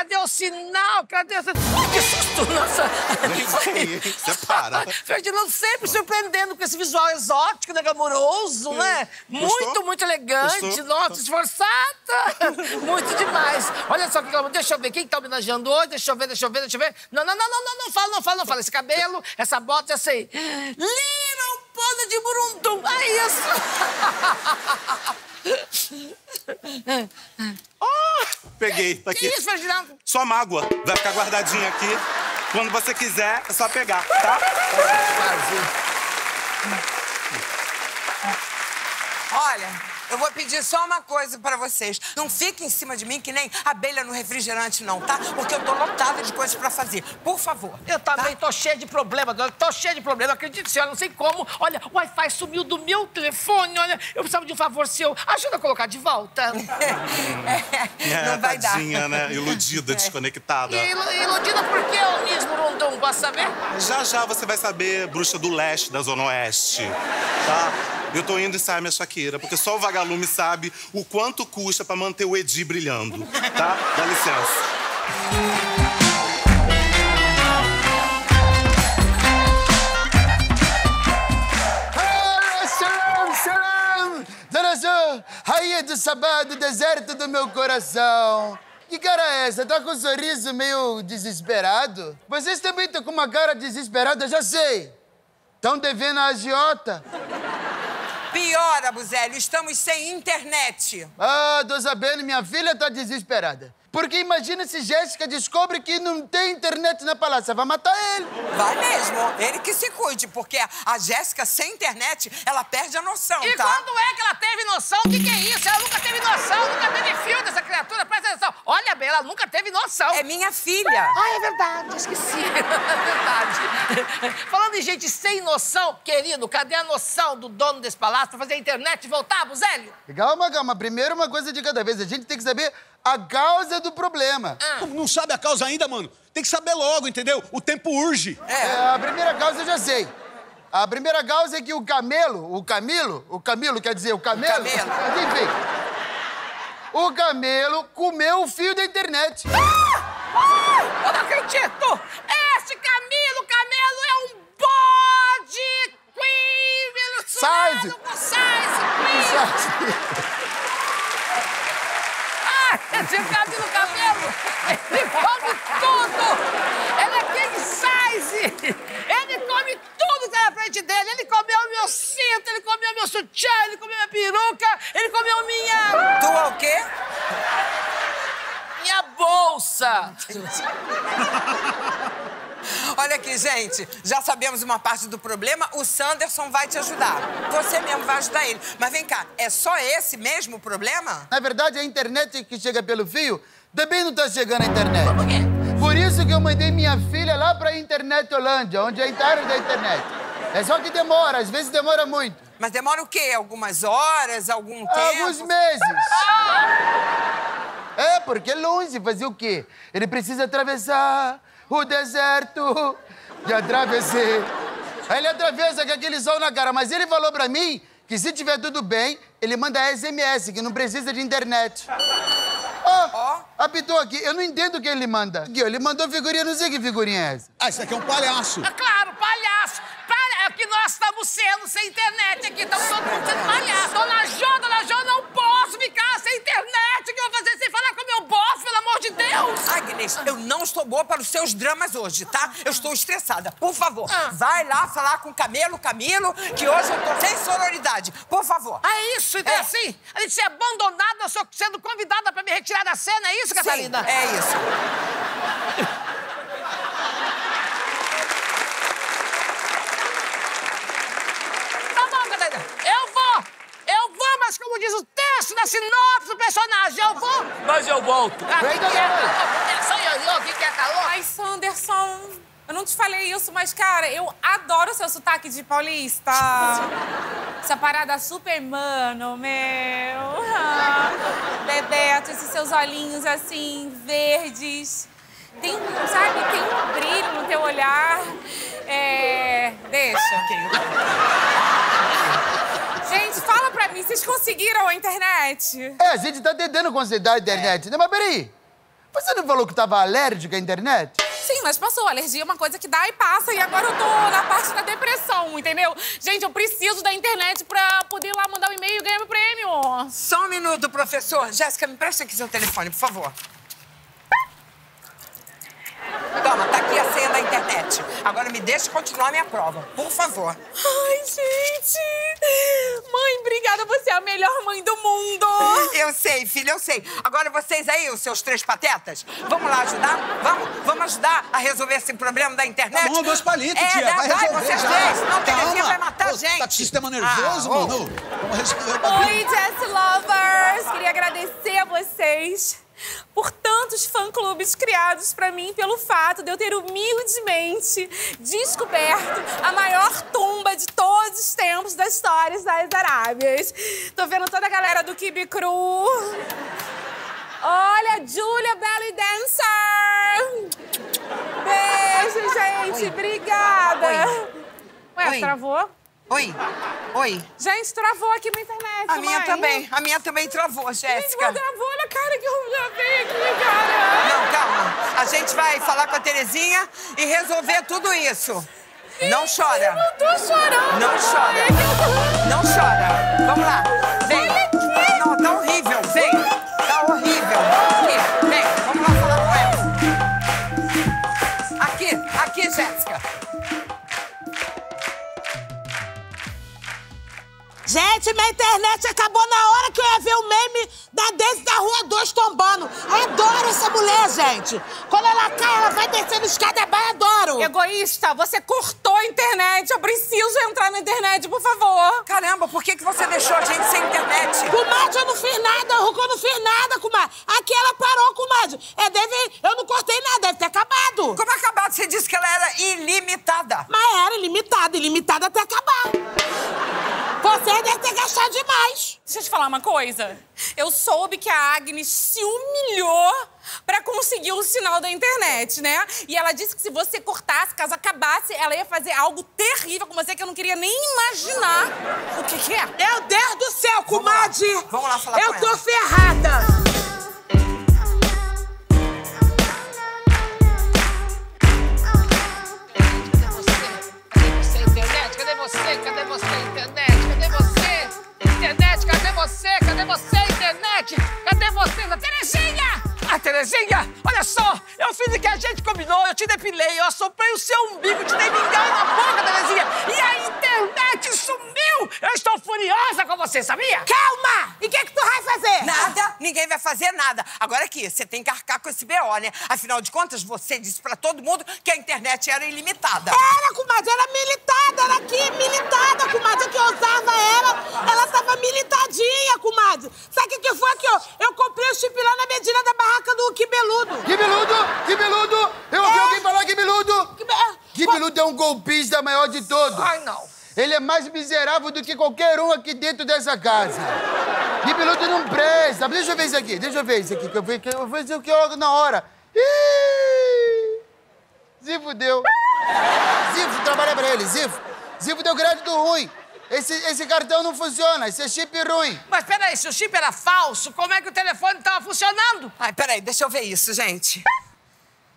Cadê o sinal? Cadê o sinal? Que susto! Nossa! Você para. Ferdinando sempre surpreendendo com esse visual exótico, né, glamouroso, né? Gostou? Muito, muito elegante. Gostou? Nossa, esforçada! muito demais. Olha só. Deixa eu ver. Quem tá homenageando hoje? Deixa eu ver, deixa eu ver, deixa eu ver. Não, não, não, não, não, não fala, não fala, não fala. Esse cabelo, essa bota, já sei. Little Pony de Burundum. É isso! Peguei, tá Que aqui. isso, Ferdinando? Sua mágoa vai ficar guardadinha aqui. Quando você quiser, é só pegar, tá? Olha, eu vou pedir só uma coisa pra vocês. Não fiquem em cima de mim que nem abelha no refrigerante, não, tá? Porque eu tô lotada de coisas pra fazer. Por favor. Eu também tô cheia de problema, dona. Tô cheia de problema. Acredite, senhora, não sei como. Olha, o Wi-Fi sumiu do meu telefone. Olha, eu precisava de um favor seu. Ajuda a colocar de volta. É, Não vai dar. tadinha, né? Iludida, desconectada. E ilu- iludida por quê, ô Miss Burundum? Posso saber? Já já você vai saber, bruxa do leste da Zona Oeste, tá? Eu tô indo ensaiar minha Shakira, porque só o vagalume sabe o quanto custa pra manter o Edi brilhando, tá? Dá licença. Rainha do sabá do deserto do meu coração. Que cara é essa? Tá com um sorriso meio desesperado? Vocês também estão com uma cara desesperada, já sei. Estão devendo a agiota. Pior, Abuzelio, estamos sem internet. Ah, Dosabene, minha filha tá desesperada. Porque imagina se Jéssica descobre que não tem internet na palácio, vai matar ele. Vai mesmo. Ele que se cuide, porque a Jéssica sem internet, ela perde a noção, E tá? quando é que ela teve noção? O que, que é isso? Ela nunca teve noção, nunca teve fio dessa criatura. Presta atenção. Olha bem, ela nunca teve noção. É minha filha. Ah, é verdade, esqueci. É verdade. Falando em gente sem noção, querido, cadê a noção do dono desse palácio pra fazer a internet voltar, Buzélio? Calma, calma. Primeiro uma coisa de cada vez. A gente tem que saber a causa do problema. Não sabe a causa ainda, mano? Tem que saber logo, entendeu? O tempo urge. É, a primeira causa eu já sei. A primeira causa é que o camelo, o Camilo, o Camilo quer dizer o camelo? camelo. Mas enfim. O camelo comeu o fio da internet. Ah, eu não acredito! Esse Camilo, Camelo é um bode queen Size. size queen! Ah, esse Camilo Camelo, ele come tudo! Ele é king size! Ele come tudo que tá na frente dele! Ele comeu meu cinto, ele comeu meu sutiã, ele comeu minha peruca, ele comeu minha... Tu o quê? minha bolsa! Olha aqui, gente. Já sabemos uma parte do problema. O Sanderson vai te ajudar. Você mesmo vai ajudar ele. Mas vem cá, é só esse mesmo o problema? Na verdade, a internet que chega pelo fio também não tá chegando a internet. Por quê? Por isso que eu mandei minha filha lá pra Internet Holândia, onde é a internet da internet. É só que demora, às vezes demora muito. Mas demora o quê? Algumas horas? Algum tempo? Alguns meses. É, porque é longe. Fazer o quê? Ele precisa atravessar o deserto. E atravessei. Aí ele atravessa com aquele sol na cara. Mas ele falou pra mim que se tiver tudo bem, ele manda SMS, que não precisa de internet. Ó, apitou aqui. Eu não entendo o que ele manda. Aqui, ó, ele mandou figurinha, não sei que figurinha é essa. Ah, isso aqui é um palhaço. É claro, palhaço. Palha- É que nós estamos sendo sem internet aqui. Estamos todo mundo sendo palhaço. Dona Jo, dona Jo, não posso ficar sem internet. O que eu vou fazer sem falar com meu boss, pelo amor de Deus? Agnes, eu não estou boa para os seus dramas hoje, tá? Eu estou estressada. Por favor, Ah. vai lá falar com o Camelo, Camilo, que hoje eu tô sem sororidade. Por favor. Ah, é isso? Então, É. assim, a gente ser abandonada, eu sou sendo convidada pra me retirar da cena, é isso, Catalina? Sim, é isso. Tá bom, Catarina. Eu vou! Eu vou, mas como diz o texto da sinopse do personagem, eu vou! Mas eu volto. Ah, Vem, é? Catarina. Sou quem que é calor? Ai, Sanderson, eu não te falei isso, mas, cara, eu adoro seu sotaque de paulista. Essa parada super mano, meu. Bebeto, esses seus olhinhos, assim, verdes. Tem, um, sabe, tem um brilho no teu olhar. É... Deixa. Gente, fala pra mim, vocês conseguiram a internet? É, a gente tá tentando consertar a internet. Não, mas peraí. Você não falou que tava alérgico à internet? Sim, mas passou. Alergia é uma coisa que dá e passa. E agora eu tô na parte da depressão, entendeu? Gente, eu preciso da internet pra poder ir lá mandar um e-mail e ganhar meu prêmio. Só um minuto, professor. Jéssica, me presta aqui seu telefone, por favor. Toma, tá aqui a senha da internet. Agora me deixa continuar minha prova, por favor. Ai, gente! Mãe, obrigada. Você é a melhor mãe do mundo. Eu sei, filha, eu sei. Agora vocês aí, os seus três patetas, vamos lá ajudar? Vamos? Vamos ajudar a resolver esse problema da internet? Tá bom, dois palitos, é, tia. dá- Vai resolver vocês já. três, senão a Terezinha vai matar a gente. Tá com sistema nervoso, Ah, mano. Vamos resolver o bagulho. Oi, Jess Lovers! Queria agradecer a vocês por tantos fã-clubes criados pra mim pelo fato de eu ter humildemente descoberto a maior tumba de todos os tempos das histórias das Arábias. Tô vendo toda a galera do Kibe Cru. Olha, Julia Belly Dancer! Beijo, gente! Obrigada! Ué, Oi. travou? Oi, oi. Gente, travou aqui minha internet. A minha mãe. também, a minha também travou, Gente, Jéssica. mas travou na cara que eu gravei aqui, cara. Não, calma. A gente vai falar com a Terezinha e resolver tudo isso. Não chora. Eu não tô chorando. Não mãe. chora. Não chora. Vamos lá. Vem. Não, Gente, minha internet acabou na hora que eu ia ver o meme da Daisy da Rua 2 tombando. Adoro essa mulher, gente. Quando ela cai, ela vai descendo escada abaixo, adoro. Egoísta, você cortou a internet. Eu preciso entrar na internet, por favor. Caramba, por que, que você deixou a gente sem internet? Comadre, eu não fiz nada, Ruco, eu não fiz nada, comadre. Aqui ela parou, comadre. É, deve... Eu não cortei nada, deve ter acabado. Como acabado? Você disse que ela era ilimitada. Mas era ilimitada, ilimitada até acabar. Você deve ter gastado demais. Deixa eu te falar uma coisa. Eu soube que a Agnes se humilhou pra conseguir o sinal da internet, né? E ela disse que se você cortasse, caso acabasse, ela ia fazer algo terrível com você que eu não queria nem imaginar. O que, que é? Meu Deus do céu, comadre. Vamos lá falar Eu com tô ela. ferrada. Cadê você? A Terezinha! Ah, Terezinha, olha só, eu fiz o que a gente combinou, eu te depilei, eu assoprei o seu umbigo, te dei mingau na boca, Terezinha, e a internet sumiu! Eu estou furiosa com você, sabia? Calma! E o que, que tu vai fazer? Nada, ninguém vai fazer nada. Agora aqui, você tem que arcar com esse BO, né? Afinal de contas, você disse pra todo mundo que a internet era ilimitada. Era, comadre, era militada, era aqui, militada, comadre. Que eu usava ela, ela tava militadinha, comadre. Sabe o que, que foi aqui, ó? Eu comprei o chip lá na Medina da barraca do Quibeludo. Que beludo! Que beludo! Eu ouvi É. alguém falar que beludo! Que be- Biludo é um golpista maior de todos. Ai, não. Ele é mais miserável do que qualquer um aqui dentro dessa casa. Biludo não presta. Deixa eu ver isso aqui, deixa eu ver isso aqui, que eu vou, que eu vou fazer o que logo na hora. Ih! Zifo deu. Zifo, trabalha pra ele, Zifo. Zifo deu crédito ruim. Esse, esse cartão não funciona, esse é chip ruim. Mas peraí, se o chip era falso, como é que o telefone tava funcionando? Ai, peraí, deixa eu ver isso, gente.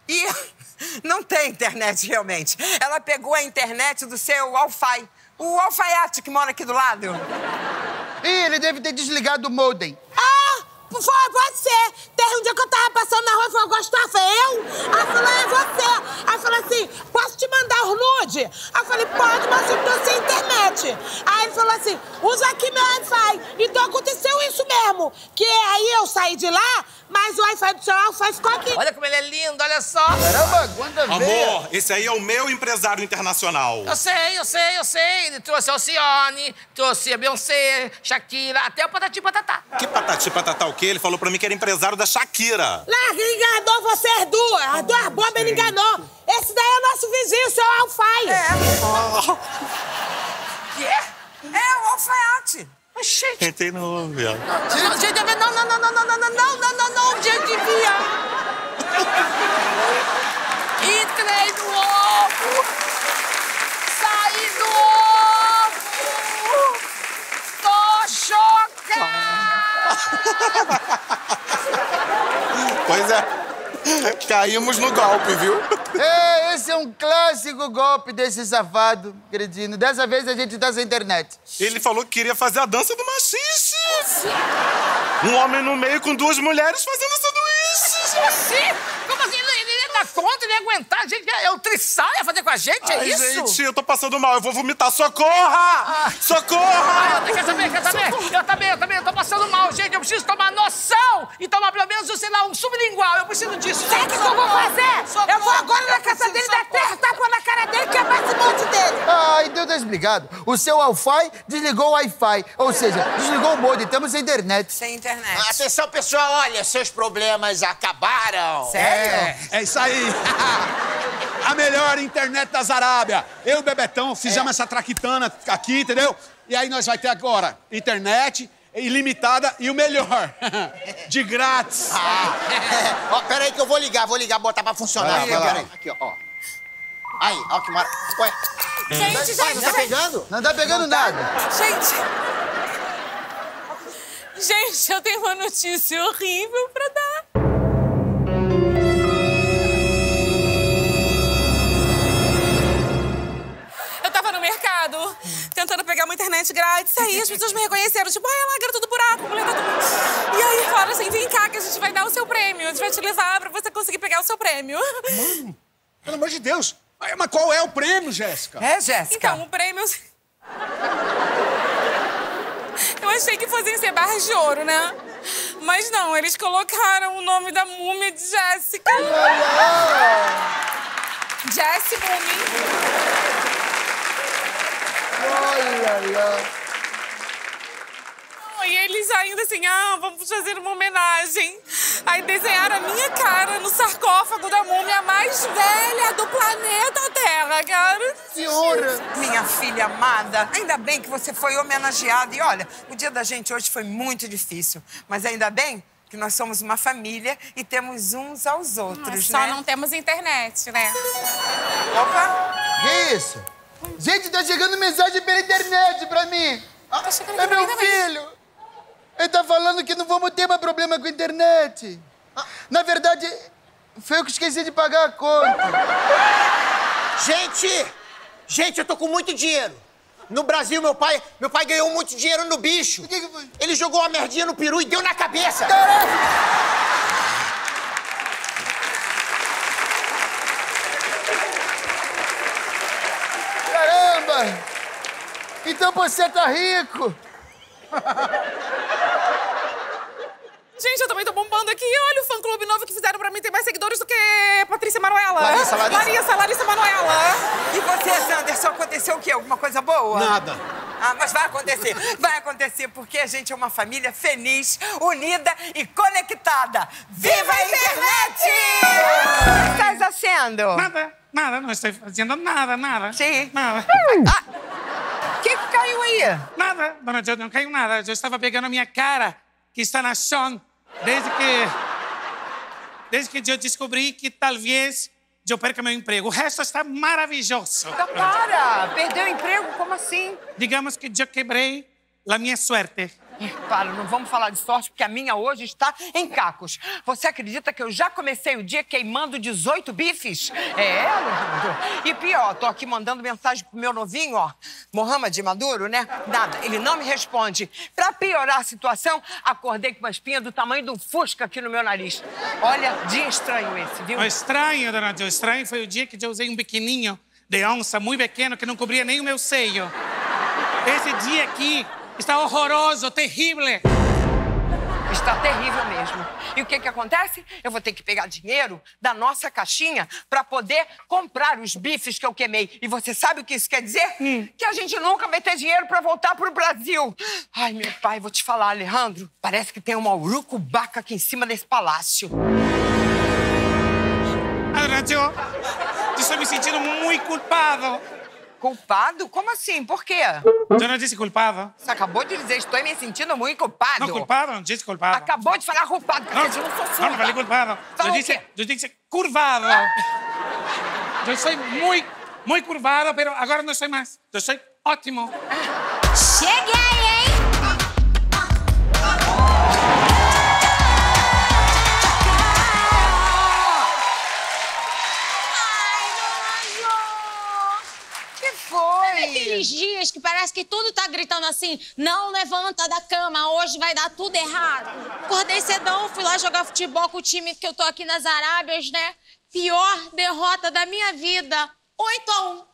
E não tem internet realmente. Ela pegou a internet do seu Wi-Fi. O alfaiate que mora aqui do lado. Ih, ele deve ter desligado o modem. Ah, foi, pode ser. Teve um dia que eu tava passando na rua e falou, Gustavo, eu? Aí falou, é você. Aí falou assim, posso te mandar os nude? Aí eu falei, pode, mas eu tô sem internet. Aí ele falou assim, usa aqui meu Wi-Fi. Então aconteceu isso mesmo. Que aí eu saí de lá, mas o Wi-Fi do seu Wi-Fi ficou aqui. Olha como ele é lindo, olha só. Caramba, quanta Amor, esse aí é o meu empresário internacional. Eu sei, eu sei, eu sei. Ele trouxe a Alcione, trouxe a Beyoncé, Shakira, até o Patati Patatá. Que patati patatá o quê? Ele falou pra mim que era empresário da Shakira. Larga, ele enganou vocês duas. As duas bombas ele enganou. Esse daí é o nosso vizinho, o seu Wi-Fi. É. Quê? É o alfaiate. Mas, gente, Entrei no viado. não, gente, não, não, não, não, não, não, não, não, não, não, não, gente, via. Entrei no ovo, saí do ovo, tô chocada. Pois é. Caímos no golpe, viu? É, esse é um clássico golpe desse safado, cretino. Dessa vez a gente tá sem internet. Ele falou que queria fazer a dança do machixe. Um homem no meio com duas mulheres fazendo sanduíche. Como assim? Como assim? Dar conta, ia aguentar? Gente, é o Trissal ia fazer com a gente, é Ai, isso? gente, eu tô passando mal. Eu vou vomitar. Socorra! Socorra! Ah, quer saber, quer saber? Eu também, eu também, eu tô passando mal, gente. Eu preciso tomar noção e tomar pelo menos, sei lá, um sublingual. Eu preciso disso. Sabe o que eu vou fazer? Eu vou agora na casa dele dar três tapas na cara dele e quebrar esse monte dele. Então tá explicado. O seu Wi-Fi desligou o Wi-Fi. Ou seja, desligou o modem. Estamos sem internet. Sem internet. Atenção, pessoal, olha, seus problemas acabaram. Sério? É isso aí. A melhor internet das Arábia. Eu e o Bebetão fizemos essa traquitana aqui, entendeu? E aí nós vai ter agora internet ilimitada e o melhor, de grátis. Ah, ó, peraí que eu vou ligar, vou ligar, botar pra funcionar. Vai lá, vai lá. Peraí. Aqui, ó. Aí, ó que mara... Ué, Gente, Vai, gente, não tá pegando? Não tá pegando nada. Gente. Gente, eu tenho uma notícia horrível pra dar. Tentando pegar uma internet grátis. Aí as pessoas me reconheceram, tipo, ai, ela é a garota do buraco, mulher da do... E aí falaram assim, vem cá que a gente vai dar o seu prêmio. A gente vai te levar pra você conseguir pegar o seu prêmio. Pelo amor de Deus. Mas qual é o prêmio, Jéssica? É, Jéssica? Então, o prêmio... Eu achei que fossem ser barras de ouro, né? Mas não, eles colocaram o nome da múmia de Jéssica. Jessie Múmia. Olha lá. E eles ainda assim, ah, vamos fazer uma homenagem. Aí desenharam a minha cara no sarcófago da múmia mais velha do planeta Terra, cara. Que honra. Minha filha amada, ainda bem que você foi homenageada. E olha, o dia da gente hoje foi muito difícil. Mas ainda bem que nós somos uma família e temos uns aos outros, Só né? não temos internet, né? Opa! Que isso? Gente, tá chegando mensagem pela internet pra mim. Tá chegando É meu também. filho. Ele tá falando que não vamos ter mais problema com a internet. Na verdade, foi eu que esqueci de pagar a conta. Gente! Gente, eu tô com muito dinheiro. No Brasil, meu pai, meu pai ganhou muito dinheiro no bicho. O que que foi? Ele jogou uma merdinha no peru e deu na cabeça. Caramba! Então você tá rico. Gente, eu também tô bombando aqui. Olha o fã-clube novo que fizeram pra mim. Tem mais seguidores do que Patrícia Manuela. Larissa, Larissa. Larissa, Larissa Manuela. E você, Sanderson, aconteceu o quê? Alguma coisa boa? Nada. Ah, mas vai acontecer, vai acontecer, porque a gente é uma família feliz, unida e conectada. Viva a internet! O que estás fazendo? Nada, nada, não estou fazendo nada, nada. Sim. Nada. O que, que caiu aí? Nada, dona Jo, não caiu nada. Eu estava pegando a minha cara, que está na chão, desde que. Desde que eu descobri que talvez eu perca meu emprego. O resto está maravilhoso. Então para! Perdeu o emprego? Como assim? Digamos que eu quebrei a minha suerte. Para, não vamos falar de sorte, porque a minha hoje está em cacos. Você acredita que eu já comecei o dia queimando 18 bifes? É. E pior, tô aqui mandando mensagem pro meu novinho, ó, Mohamed Maduro, né? Nada, ele não me responde. Pra piorar a situação, acordei com uma espinha do tamanho um fusca aqui no meu nariz. Olha, dia estranho esse, viu? O estranho, dona Jo, estranho foi o dia que eu usei um biquininho de onça muito pequeno que não cobria nem o meu seio. Esse dia aqui está horroroso, terrível. Está terrível mesmo. E o que que acontece? Eu vou ter que pegar dinheiro da nossa caixinha para poder comprar os bifes que eu queimei. E você sabe o que isso quer dizer? Que a gente nunca vai ter dinheiro para voltar pro Brasil. Ai, meu pai, vou te falar, Alejandro. Parece que tem uma urucubaca aqui em cima desse palácio. Eu estou me sentindo muito culpado. Culpado? Como assim? Por quê? Eu não disse culpado. Você acabou de dizer, estou me sentindo muito culpado. Não, culpado, não disse culpado. Acabou de falar culpado, cacete, eu não sou Não, surda. não falei culpado. Falou Eu disse, eu disse curvado. Eu sou muito, muito curvado, mas agora não sou mais. Eu sou ótimo. Cheguei, Aqueles dias que parece que tudo tá gritando assim: não levanta da cama, hoje vai dar tudo errado. Acordei cedão, fui lá jogar futebol com o time que eu tô aqui nas Arábias, né? Pior derrota da minha vida. 8 a 1.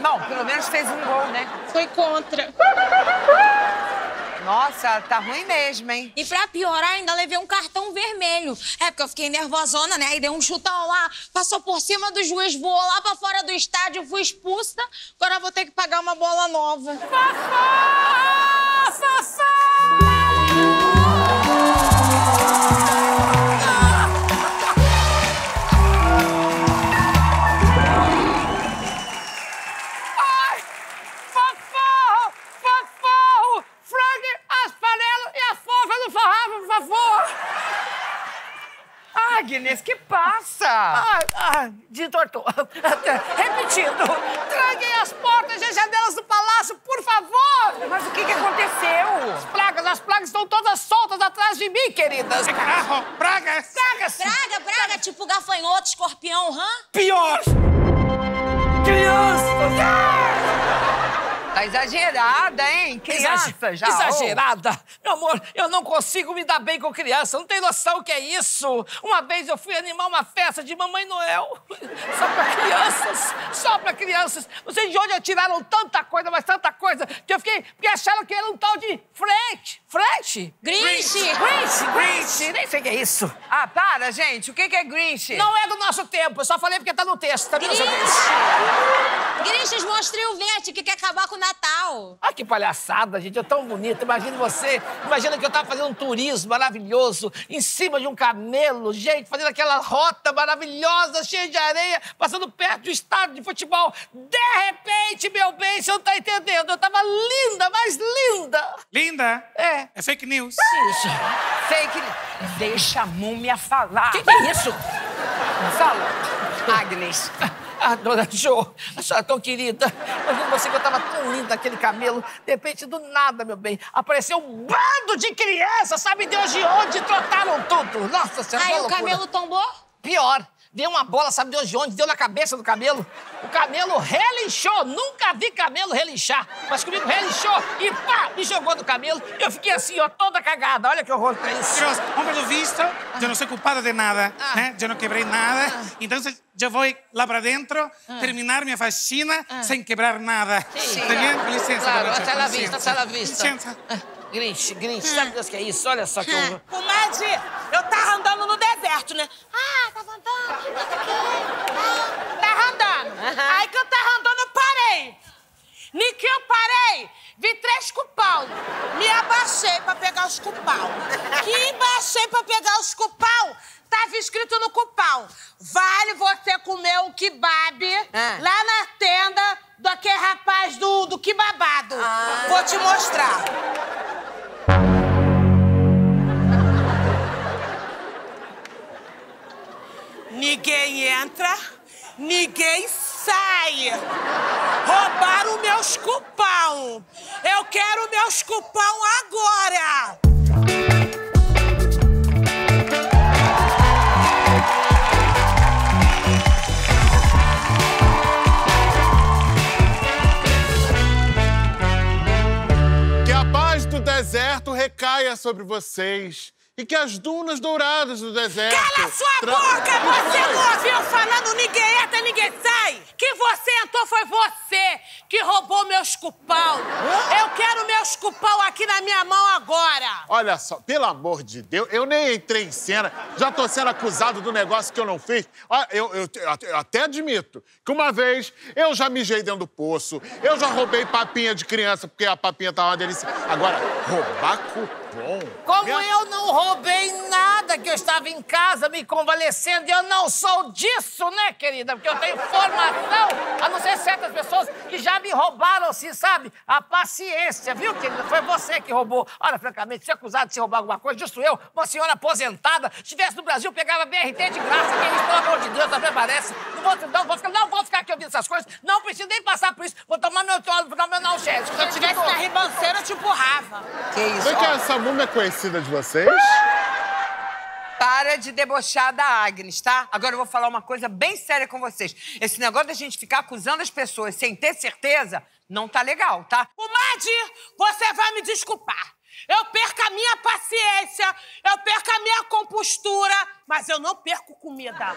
Não, pelo menos fez um gol, né? Foi contra. Nossa, tá ruim mesmo, hein? E pra piorar, ainda levei um cartão vermelho. É, porque eu fiquei nervosona, né? Aí dei um chutão lá, passou por cima do juiz, voou lá pra fora do estádio, fui expulsa. Agora eu vou ter que pagar uma bola nova. Ai! Agnes, que passa? Ai, ai, desentortou. Repetindo. Tranquem as portas e as janelas do palácio, por favor! Mas o que que aconteceu? As pragas, as pragas estão todas soltas atrás de mim, queridas. Carajo, pragas! Pragas! Praga, praga, tipo gafanhoto, escorpião, rã? Pior! Crianças! Tá exagerada, hein? Criança Exage- já. Exagerada. Meu amor, eu não consigo me dar bem com criança. Não tem noção o que é isso. Uma vez eu fui animar uma festa de Mamãe Noel. Só pra crianças. Só pra crianças. Não sei de onde tiraram tanta coisa, mas tanta coisa, que eu fiquei... Porque acharam que era um tal de French. French? Grinch. Grinch. Grinch. Nem sei o que é isso. Ah, para, gente. O que é Grinch? Não é do nosso tempo. Eu só falei porque tá no texto. Tá Grinch? Grinches mostrou o verde que quer acabar com o Natal. Ah, que palhaçada, gente. É tão bonito. Imagina você. Imagina que eu tava fazendo um turismo maravilhoso em cima de um camelo, gente, fazendo aquela rota maravilhosa, cheia de areia, passando perto do estádio de futebol. De repente, meu bem, você não tá entendendo. Eu tava linda, mais linda. Linda? É. É fake news. Isso. Fake. Deixa a múmia falar. Que que é isso? Fala. Agnes. Ah, dona Jo, a senhora é tão querida. Imagina você que eu tava tão linda naquele camelo. De repente, do nada, meu bem, apareceu um bando de crianças, sabe Deus de onde, trotaram tudo. Nossa Senhora, Aí o camelo tombou? Pior, deu uma bola, sabe Deus de onde, deu na cabeça do camelo. O camelo relinchou, nunca vi camelo relinchar. Mas comigo relinchou e pá, me jogou do camelo. Eu fiquei assim, ó, toda cagada. Olha que horror que é isso. Como pelo visto, eu não sou culpado de nada, Ah. né? Eu não quebrei nada. Então, eu vou lá para dentro, Ah. terminar minha faxina sem quebrar nada. Sim. Tá bem? Com licença, Claro, até la vista, até la vista. Licença. Grinch, Grinch, sabe Deus que é isso? Olha só que horror. Comadre, eu tava andando no deserto, né? Ah, tava andando, tava andando. Aí que eu tava andando, eu parei. Nem que eu parei, Vi três cupão. Me abaixei pra pegar os cupão. Que baixei pra pegar os cupão. Tava escrito no cupão. Vale você comer um kebab lá na tenda daquele rapaz do, do kebabado. Vou te mostrar. Ninguém entra, ninguém sai. Roubaram meus cupão. Eu quero meus cupão agora. Deserto recaia sobre vocês. E que as dunas douradas do deserto. Cala sua tra- boca! Você não ouviu falando ninguém entra, ninguém sai? Que você entrou foi você que roubou meus cupão. Eu quero meus cupão aqui na minha mão agora. Olha só, pelo amor de Deus, eu nem entrei em cena, já tô sendo acusado do negócio que eu não fiz. Eu, eu- eu até admito que uma vez eu já mijei dentro do poço, eu já roubei papinha de criança porque a papinha tava uma delícia. Agora, roubar cupom? Como eu não roubei nada, que eu estava em casa me convalescendo e eu não sou disso, né, querida? Porque eu tenho formação, a não ser certas pessoas que já me roubaram, assim, sabe? A paciência, viu, querida? Foi você que roubou. Olha, francamente, ser acusado de se roubar alguma coisa, justo eu, uma senhora aposentada, se estivesse no Brasil, pegava BRT de graça, que isso, pelo amor de Deus, até parece. Não vou, não, vou ficar, não vou ficar aqui ouvindo essas coisas, não preciso nem passar por isso. Vou tomar meu tolo, vou tomar meu analgésico. Se eu tivesse na ribanceira, eu te empurrava. Que isso? Vem cá, essa múmia é conhecida de vocês? Para de debochar da Agnes, tá? Agora eu vou falar uma coisa bem séria com vocês. Esse negócio da gente ficar acusando as pessoas sem ter certeza não tá legal, tá? Comadre, você vai me desculpar. Eu perco a minha paciência, eu perco a minha compostura, mas eu não perco comida.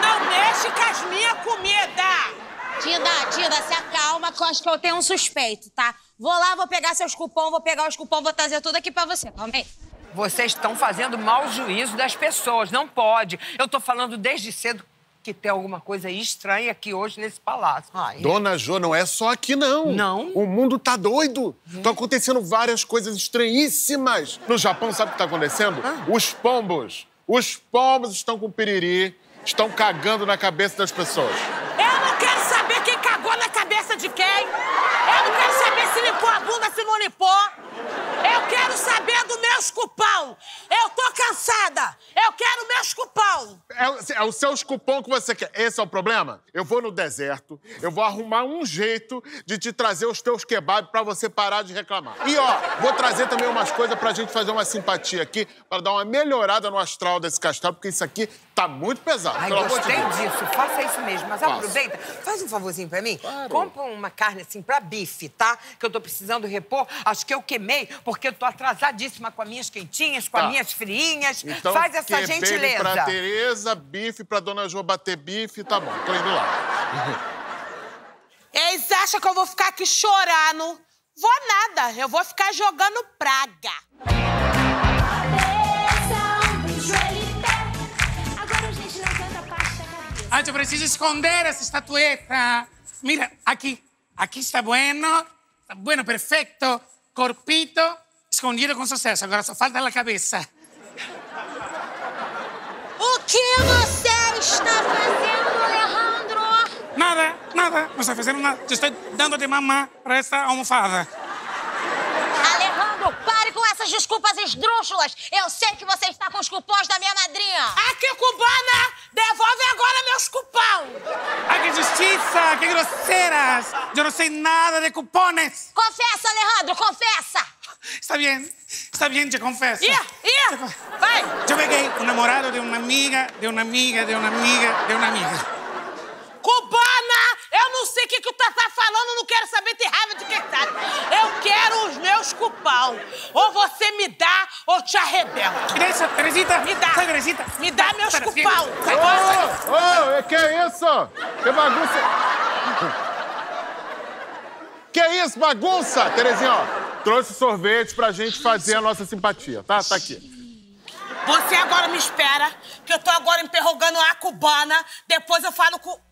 Não mexe com as minhas comidas. Dinda, Dinda, se acalma, que eu acho que eu tenho um suspeito, tá? Vou lá, vou pegar seus cupons, vou pegar os cupons, vou trazer tudo aqui pra você. Calma aí. Vocês estão fazendo mau juízo das pessoas, não pode. Eu tô falando desde cedo que tem alguma coisa estranha aqui hoje nesse palácio. Ai, Dona Jo, não é só aqui, não. Não? O mundo tá doido. Estão acontecendo várias coisas estranhíssimas. No Japão, sabe o que tá acontecendo? Os pombos. Os pombos estão com piriri, estão cagando na cabeça das pessoas. Cabeça de quem. Eu não quero saber se limpou a bunda, se não limpou. Eu quero saber do meus cupão. Eu tô cansada. Eu quero meus cupão. É, o- é os seus cupom que você quer. Esse é o problema? Eu vou no deserto, eu vou arrumar um jeito de te trazer os teus kebabs pra você parar de reclamar. E ó, vou trazer também umas coisas pra gente fazer uma simpatia aqui, pra dar uma melhorada no astral desse castelo, porque isso aqui tá muito pesado. Ai, de gostei disso. Faça isso mesmo. Mas Faço. aproveita, faz um favorzinho pra mim. Compra uma carne assim pra bife, tá? Que eu tô precisando repor. Acho que eu queimei, porque eu tô atrasadíssima com as minhas quentinhas, com Tá. as minhas friinhas. Então, faz essa kebab gentileza. pra Tereza, bife pra Dona Jo bater bife, tá bom, tô indo lá. Eles acham que eu vou ficar aqui chorando. Vou nada. Eu vou ficar jogando praga. Ah, yo preciso esconder esa estatueta. Mira, aquí. Aquí está bueno. Está bueno, perfecto. Corpito, escondido con suceso. Ahora só falta la cabeza. O que você está fazendo, Alejandro? Nada, nada. No estoy haciendo nada. Yo estoy dando de mamá para esta almofada. Essas desculpas esdrúxulas. Eu sei que você está com os cupons da minha madrinha. Aqui, cubana! Devolve agora meus cupão! ¡Ay, qué justicia! ¡Qué groseras! Yo no sé nada de cupones. Confessa, Alejandro, confessa. Está bien, está bien, te confieso. Ia, ia! Vai! Yo pegué un enamorado de una amiga, de una amiga, de una amiga, de una amiga. Cubana! Eu não sei o que, que tu tá falando, não quero saber, tem raiva de quem sabe. Eu quero os meus cupão. Ou você me dá, ou te arrebento. Teresa, Teresita, Me dá. sai, Teresita. Me dá meus cupão. Ô, ô, que é isso? Que bagunça! Que é isso, bagunça? Terezinha, ó, trouxe sorvete pra gente fazer a nossa simpatia, tá? Tá aqui. Você agora me espera, que eu tô agora interrogando a cubana. Depois eu falo com.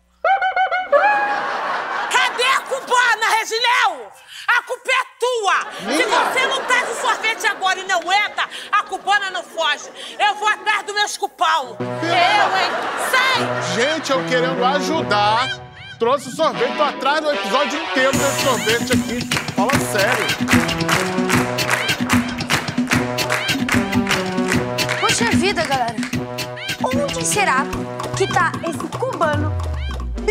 Cadê a cubana, Regiléu? A culpa é tua! Se Minha? você não traz o sorvete agora e não entra, a cubana não foge. Eu vou atrás do meu escupau. Eu, hein? Sai! Gente, eu querendo ajudar, trouxe o sorvete, tô atrás do episódio inteiro desse sorvete aqui. Fala sério. Poxa vida, galera. Onde será que tá esse cubano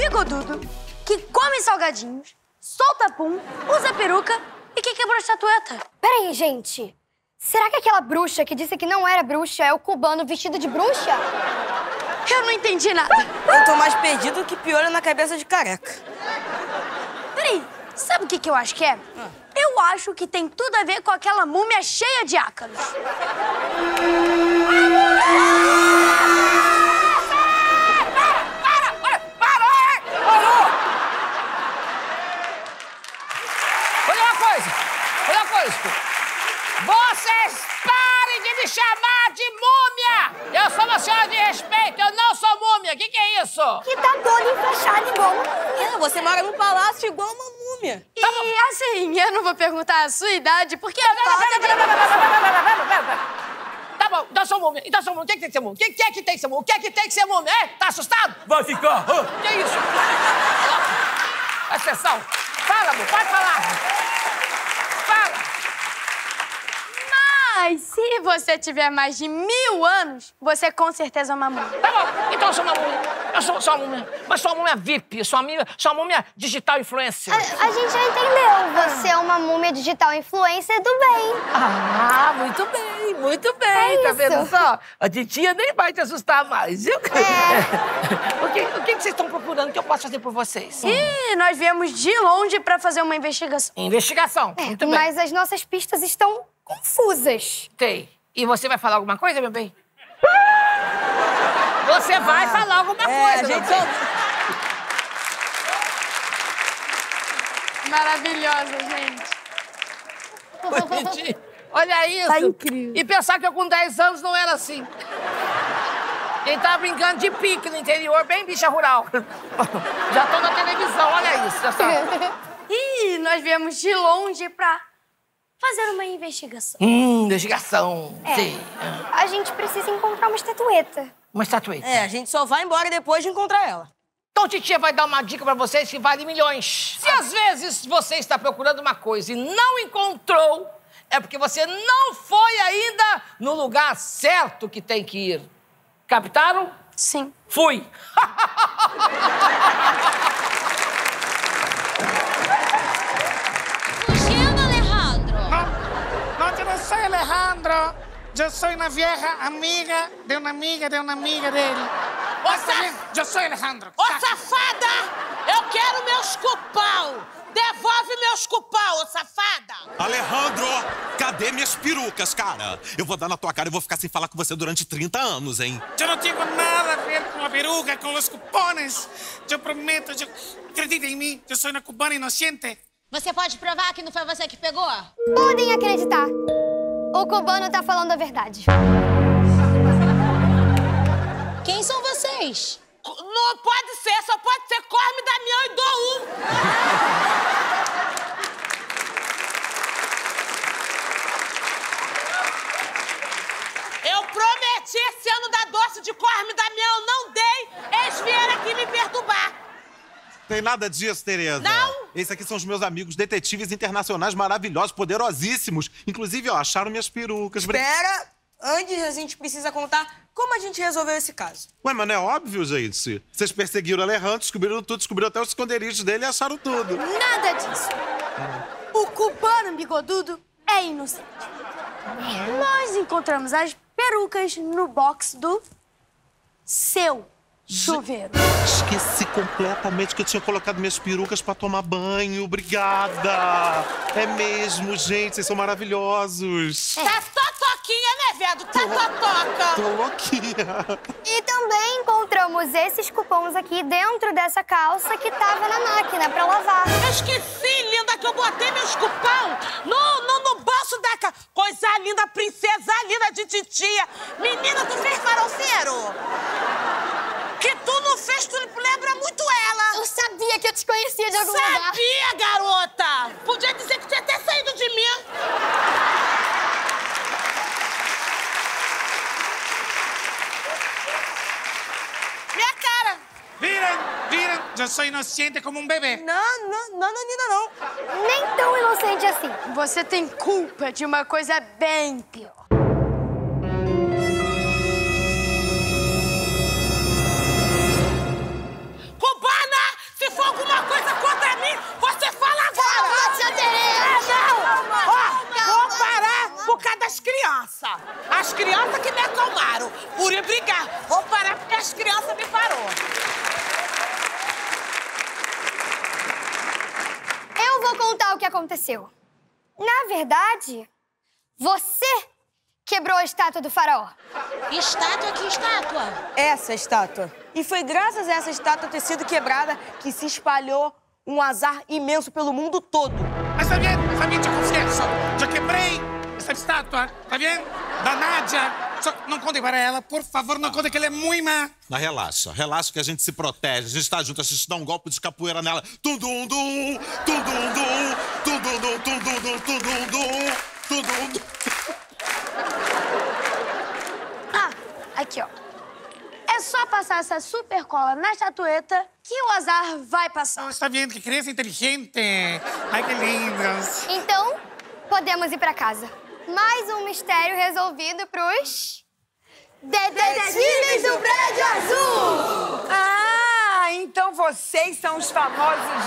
bigodudo que come salgadinhos, solta pum, usa peruca e que quebrou a estatueta? Peraí, gente. Será que aquela bruxa que disse que não era bruxa é o cubano vestido de bruxa? Eu não entendi nada. Eu tô mais perdido que piolho na cabeça de careca. Peraí, sabe o que, que eu acho que é? Eu acho que tem tudo a ver com aquela múmia cheia de ácaros. Coisa. Vocês parem de me chamar de múmia! Eu sou uma senhora de respeito, eu não sou múmia. O que, que é isso? Que tá todo enfaixado igual uma múmia. Você mora num palácio igual uma múmia. E assim, eu não vou perguntar a sua idade, porque a falta de... Tá bom, então sou múmia. Então sou múmia. O que, é que tem que ser múmia? O que, que é que tem que ser múmia? O que é que tem que ser múmia? É? Tá assustado? Vai ficar. Que isso? Presta atenção. Fala, amor, pode falar. Fala. Mas se você tiver mais de mil anos, você com certeza é uma múmia. Tá bom, então eu sou uma múmia. Eu sou, sou uma múmia. Mas sou uma múmia VIP, sou uma múmia, sou uma múmia digital influencer. A, a gente já entendeu. Você é uma múmia digital influencer do bem. Ah, muito bem, muito bem. É tá isso. vendo só? A titia nem vai te assustar mais, viu? É. o, que, o que vocês estão procurando que eu posso fazer por vocês? E nós viemos de longe pra fazer uma investigação. Investigação. Muito bem. Mas as nossas pistas estão confusas. Tem. E você vai falar alguma coisa, meu bem? Você vai falar alguma É, coisa, a meu gente bem. Maravilhosa, gente. Gente, Olha isso. Tá incrível. E pensar que eu com 10 anos não era assim. Quem tá brincando de pique no interior, bem bicha rural. Já tô na televisão, olha isso. Já sabe. E nós viemos de longe pra fazer uma investigação. Hum, investigação. É. Sim. A gente precisa encontrar uma estatueta. Uma estatueta. É, a gente só vai embora depois de encontrar ela. Então, titia vai dar uma dica pra vocês que vale milhões. Se às vezes você está procurando uma coisa e não encontrou, é porque você não foi ainda no lugar certo que tem que ir. Captaram? Sim. Fui. No soy Alejandro. Yo soy una vieja amiga de una amiga de una amiga de él. Está bien, Yo soy Alejandro. Ô, safada! Eu quero meu escupau! Devolve meu escupau, ô safada! Alejandro, cadê minhas perucas, cara? Eu vou dar na tua cara e vou ficar sem falar com você durante 30 anos, hein? Yo no tengo nada que ver con la peruca, con los cupones. Yo prometo, yo... Acredita en mí, yo soy una cubana inocente. Você pode provar que não foi você que pegou? Podem acreditar. O cubano tá falando a verdade. Quem são vocês? Não pode ser, só pode ser Corme, Damião e Doum! Eu prometi esse ano dar doce de Corme, Damião, não dei! Eles vieram aqui me perturbar! Tem nada disso, Tereza. Não? Esses aqui são os meus amigos detetives internacionais maravilhosos, poderosíssimos. Inclusive, ó, acharam minhas perucas. Espera, antes a gente precisa contar como a gente resolveu esse caso. Ué, mas não é óbvio, gente? Vocês perseguiram o Alejandro, descobriram tudo, descobriram até os esconderijos dele e acharam tudo. Nada disso. O cubano bigodudo é inocente. Nós encontramos as perucas no box do seu chuveiro. Esqueci completamente que eu tinha colocado minhas perucas pra tomar banho. Obrigada! É mesmo, gente, vocês são maravilhosos. Tá totoquinha, né, viado? Tá totoca! Tô louquinha. E também encontramos esses cupons aqui dentro dessa calça que tava na máquina pra lavar. Eu esqueci, linda, que eu botei meu escupão no, no, no bolso da ca... Coisa linda, princesa linda de titia. Menina, tu fez farofeiro? Que tu não fez, tu lembra muito ela. Eu sabia sabia que eu te conhecia de algum lugar. Sabia, garota! Podia dizer que tinha até saído de mim. Minha cara! Miren, miren, yo soy inocente como un bebé. Não, não, não, Nanina, não. Nem tão inocente assim. Você tem culpa de uma coisa bem pior. Das crianças. As crianças que me acalmaram. Por ir brigar. Vou parar porque as crianças me parou. Eu vou contar o que aconteceu. Na verdade, você quebrou a estátua do faraó. Estátua? Que estátua? Essa estátua. E foi graças a essa estátua ter sido quebrada que se espalhou um azar imenso pelo mundo todo. Mas bien, está bien, yo confieso. Yo quebrei essa estátua, tá bien? Da Nádia. Só não conte para ela, por favor, não conte que ela é muito má. Mas relaxa, relaxa que a gente se protege, a gente tá junto, a gente dá um golpe de capoeira nela. Tum dum dum, tum dum dum, tum dum dum, tum dum dum, tum dum dum, tum dum dum. Ah, aqui, ó. É só passar essa super cola na estatueta que o azar vai passar. Está bien, que criança inteligente. Ai, que lindos. Então, podemos ir pra casa. Mais um mistério resolvido pros. Detetives do Prédio Azul! Ah, então vocês são os famosos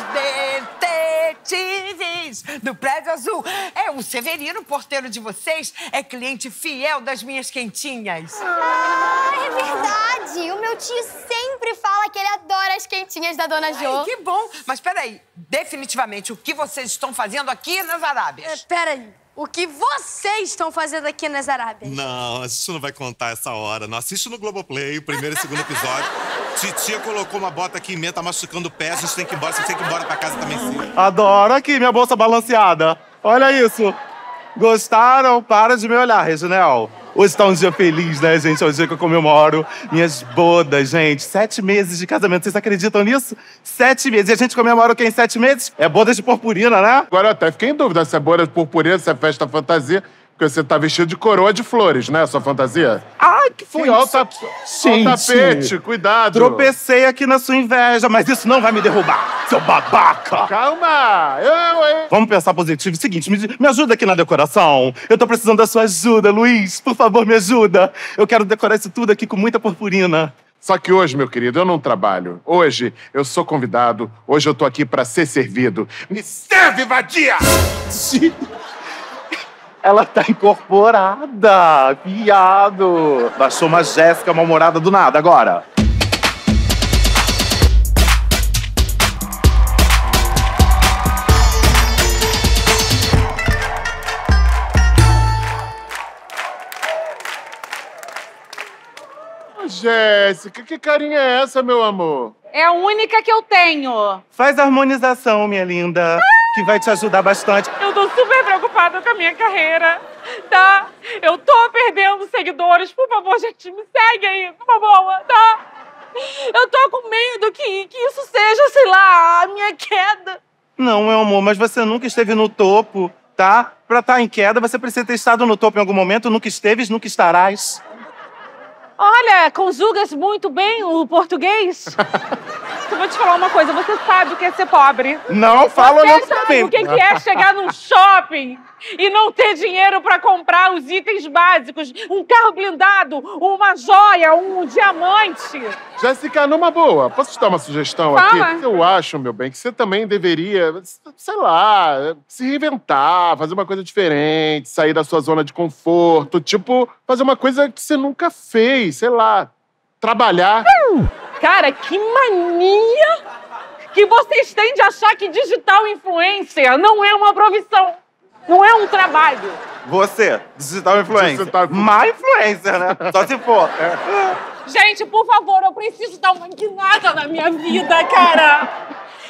detetives do Prédio Azul. É, o Severino, porteiro de vocês, é cliente fiel das minhas quentinhas. Ah, é verdade! O meu tio sempre fala que ele adora as quentinhas da Dona Jo. Ai, que bom. Mas peraí, definitivamente, o que vocês estão fazendo aqui nas Arábias? Peraí, o que vocês estão fazendo aqui nas Arábias? Não, a gente não vai contar essa hora. Não assiste no Globoplay, o primeiro e segundo episódio. Titia colocou uma bota aqui em meia, tá machucando o pé, a gente tem que ir embora, você tem que ir embora pra casa também sim. Adoro. Aqui, minha bolsa balanceada. Olha isso. Gostaram? Para de me olhar, Reginel. Hoje tá um dia feliz, né, gente? É o dia que eu comemoro minhas bodas, gente. Sete meses de casamento. Vocês acreditam nisso? Sete meses. E a gente comemora o quê em sete meses? É bodas de purpurina, né? Agora eu até fiquei em dúvida se é boda de purpurina, se é festa fantasia. Porque você tá vestido de coroa de flores, né? Sua fantasia? Ai, que foi Sim, olha o isso? olha o tapete, cuidado. Tropecei aqui na sua inveja, mas isso não vai me derrubar, seu babaca! Calma! Eu, hein? Vamos pensar positivo. Seguinte, me, me ajuda aqui na decoração. Eu tô precisando da sua ajuda, Luiz. Por favor, me ajuda. Eu quero decorar isso tudo aqui com muita purpurina. Só que hoje, meu querido, eu não trabalho. Hoje eu sou convidado. Hoje eu tô aqui pra ser servido. Me serve, vadia! Ela tá incorporada, viado. Baixou uma Jéssica mal-humorada do nada agora. Ô, Jéssica, que carinha é essa, meu amor? É a única que eu tenho. Faz harmonização, minha linda, que vai te ajudar bastante. Eu tô super preocupada com a minha carreira, tá? Eu tô perdendo seguidores. Por favor, gente, me segue aí, por favor, tá? Eu tô com medo que, que isso seja, sei lá, a minha queda. Não, meu amor, mas você nunca esteve no topo, tá? Pra estar em queda, você precisa ter estado no topo em algum momento. Nunca esteves, nunca estarás. Olha, conjugas muito bem o português. Eu vou te falar uma coisa, você sabe o que é ser pobre. Não fala olhando pra mim. o que que é chegar num shopping e não ter dinheiro pra comprar os itens básicos, um carro blindado, uma joia, um diamante. Jéssica, numa boa, posso te dar uma sugestão Fala. aqui? Eu acho, meu bem, que você também deveria, sei lá, se reinventar, fazer uma coisa diferente, sair da sua zona de conforto, tipo, fazer uma coisa que você nunca fez, sei lá, trabalhar. Cara, que mania que vocês têm de achar que digital influencer não é uma profissão, não é um trabalho. Você, digital influencer. Má influencer, né? Só se for. Gente, por favor, eu preciso dar uma guinada na minha vida, cara.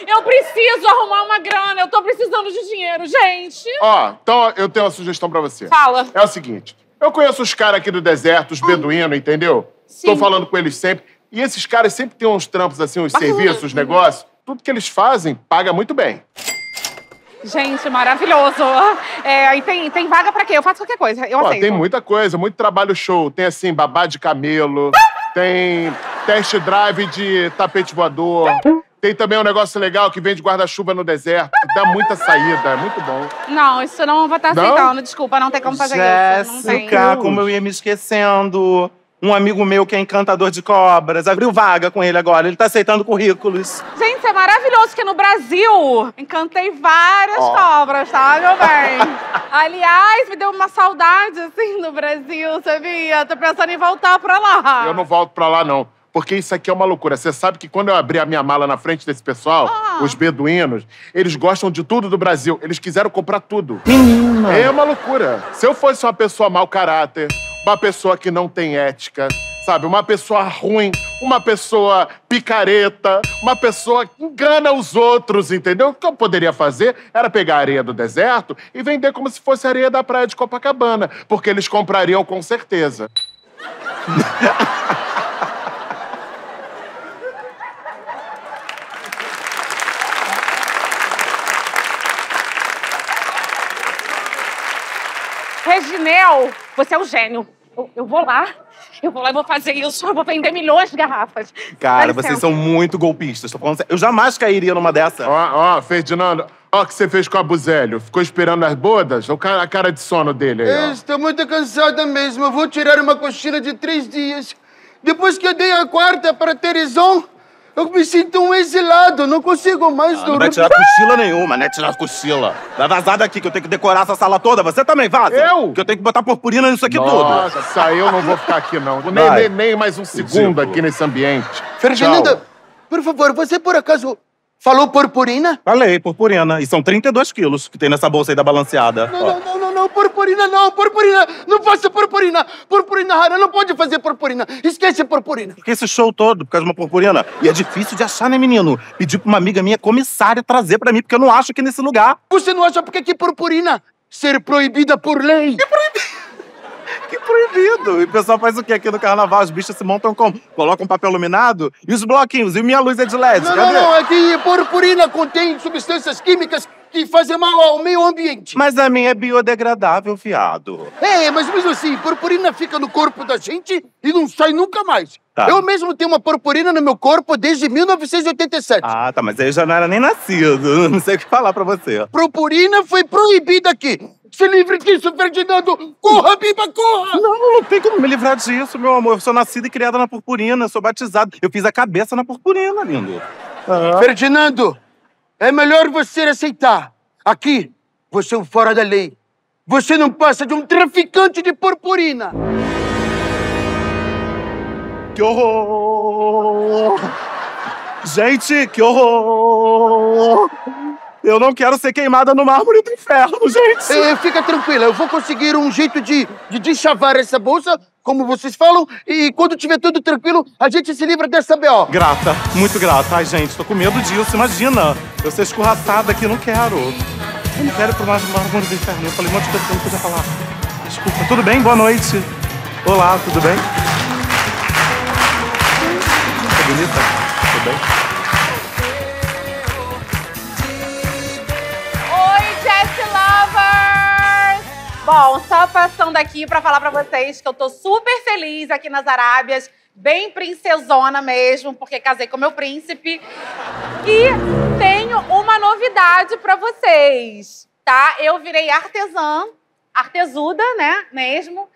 Eu preciso arrumar uma grana, eu tô precisando de dinheiro, gente. Ó, então eu tenho uma sugestão pra você. Fala. É o seguinte, eu conheço os caras aqui do deserto, os beduínos, entendeu? Sim. Tô falando com eles sempre. E esses caras sempre têm uns trampos assim, uns serviços, uns negócios. tudo que eles fazem paga muito bem. Gente, maravilhoso. É, e tem, tem vaga pra quê? Eu faço qualquer coisa. Eu Ó, aceito. tem muita coisa, muito trabalho show. Tem assim, babá de camelo, tem test drive de tapete voador. Tem também um negócio legal que vende guarda-chuva no deserto, que dá muita saída, é muito bom. Não, isso eu não vou estar Não? aceitando. Desculpa, não tem como fazer isso. Não tem. Jéssica, como eu ia me esquecendo. Um amigo meu que é encantador de cobras abriu vaga com ele agora. Ele tá aceitando currículos. Gente, é maravilhoso que no Brasil encantei várias Ó. cobras, tá, meu bem? Aliás, me deu uma saudade, assim, no Brasil, sabia? Tô pensando em voltar pra lá. Eu não volto pra lá, não. Porque isso aqui é uma loucura. Você sabe que quando eu abri a minha mala na frente desse pessoal, Ah. os beduínos, eles gostam de tudo do Brasil. Eles quiseram comprar tudo. Menina! É uma loucura. Se eu fosse uma pessoa mau caráter, uma pessoa que não tem ética, sabe? Uma pessoa ruim, uma pessoa picareta, uma pessoa que engana os outros, entendeu? O que eu poderia fazer era pegar a areia do deserto e vender como se fosse areia da praia de Copacabana, porque eles comprariam com certeza. Reginel, você é o gênio. Eu, eu vou lá, eu vou lá e vou fazer isso. Eu vou vender milhões de garrafas. Cara, vocês são muito golpistas. Tô falando sério. Eu jamais cairia numa dessa. Ó, ó, Ferdinando, ó o que você fez com a Buzélio. Ficou esperando as bodas? Olha a cara de sono dele aí, ó. estou muito cansada mesmo. Eu vou tirar uma cochila de três dias. Depois que eu dei a quarta para Terizon, eu me sinto um exilado. Não consigo mais Não dormir. vai tirar cochila nenhuma, né? Tirar cochila. Vai vazar daqui, que eu tenho que decorar essa sala toda. Você também vaza. Eu? Que eu tenho que botar purpurina nisso aqui tudo. Nossa, eu não vou ficar aqui, não. Nem, nem, nem mais um segundo aqui nesse ambiente. Ferdinanda, Tchau. por favor, você por acaso falou purpurina? Falei, purpurina. E são 32 quilos que tem nessa bolsa aí da balanceada. Não, não, não, não, não, purpurina não, purpurina. Não faça purpurina. Purpurina rara, não pode fazer purpurina. Esquece purpurina. Porque esse show todo, por causa de uma purpurina. E é difícil de achar, né, menino? Pedi pra uma amiga minha comissária trazer pra mim, porque eu não acho aqui nesse lugar. Você não acha porque que purpurina ser proibida por lei? Que proibido! E o pessoal faz o quê aqui no carnaval? Os bichos se montam como? Colocam papel iluminado e os bloquinhos. E minha luz é de LED. Não, cadê? não, não. Aqui purpurina contém substâncias químicas que fazem mal ao meio ambiente. Mas a minha é biodegradável, fiado. É, mas mesmo assim, purpurina fica no corpo da gente e não sai nunca mais. Tá. Eu mesmo tenho uma purpurina no meu corpo desde 1987. Ah, tá, mas aí eu já não era nem nascido. Não sei o que falar pra você. Purpurina foi proibida aqui. Se livre disso, Ferdinando! Corra, Biba, corra! Não, não tem como me livrar disso, meu amor. Eu sou nascida e criada na purpurina, sou batizado. Eu fiz a cabeça na purpurina, lindo. Ah. Ferdinando, é melhor você aceitar. Aqui, você é um fora da lei. Você não passa de um traficante de purpurina. Que horror! Gente, que horror! Eu não quero ser queimada no mármore do inferno, gente! É, fica tranquila, eu vou conseguir um jeito de, de deschavar essa bolsa, como vocês falam, e quando tiver tudo tranquilo, a gente se livra dessa B.O. Grata, muito grata. Ai, gente, tô com medo disso, imagina. Eu ser escorraçada aqui, não quero. Eu não quero ir pro mármore do inferno. Eu falei um monte de coisa que eu não podia falar. Desculpa. Tudo bem? Boa noite. Olá, tudo bem? Tá bonita? Tudo bem? Bom, só passando aqui pra falar pra vocês que eu tô super feliz aqui nas Arábias, bem princesona mesmo, porque casei com meu príncipe. E tenho uma novidade pra vocês, tá? Eu virei artesã, artesuda, né, mesmo,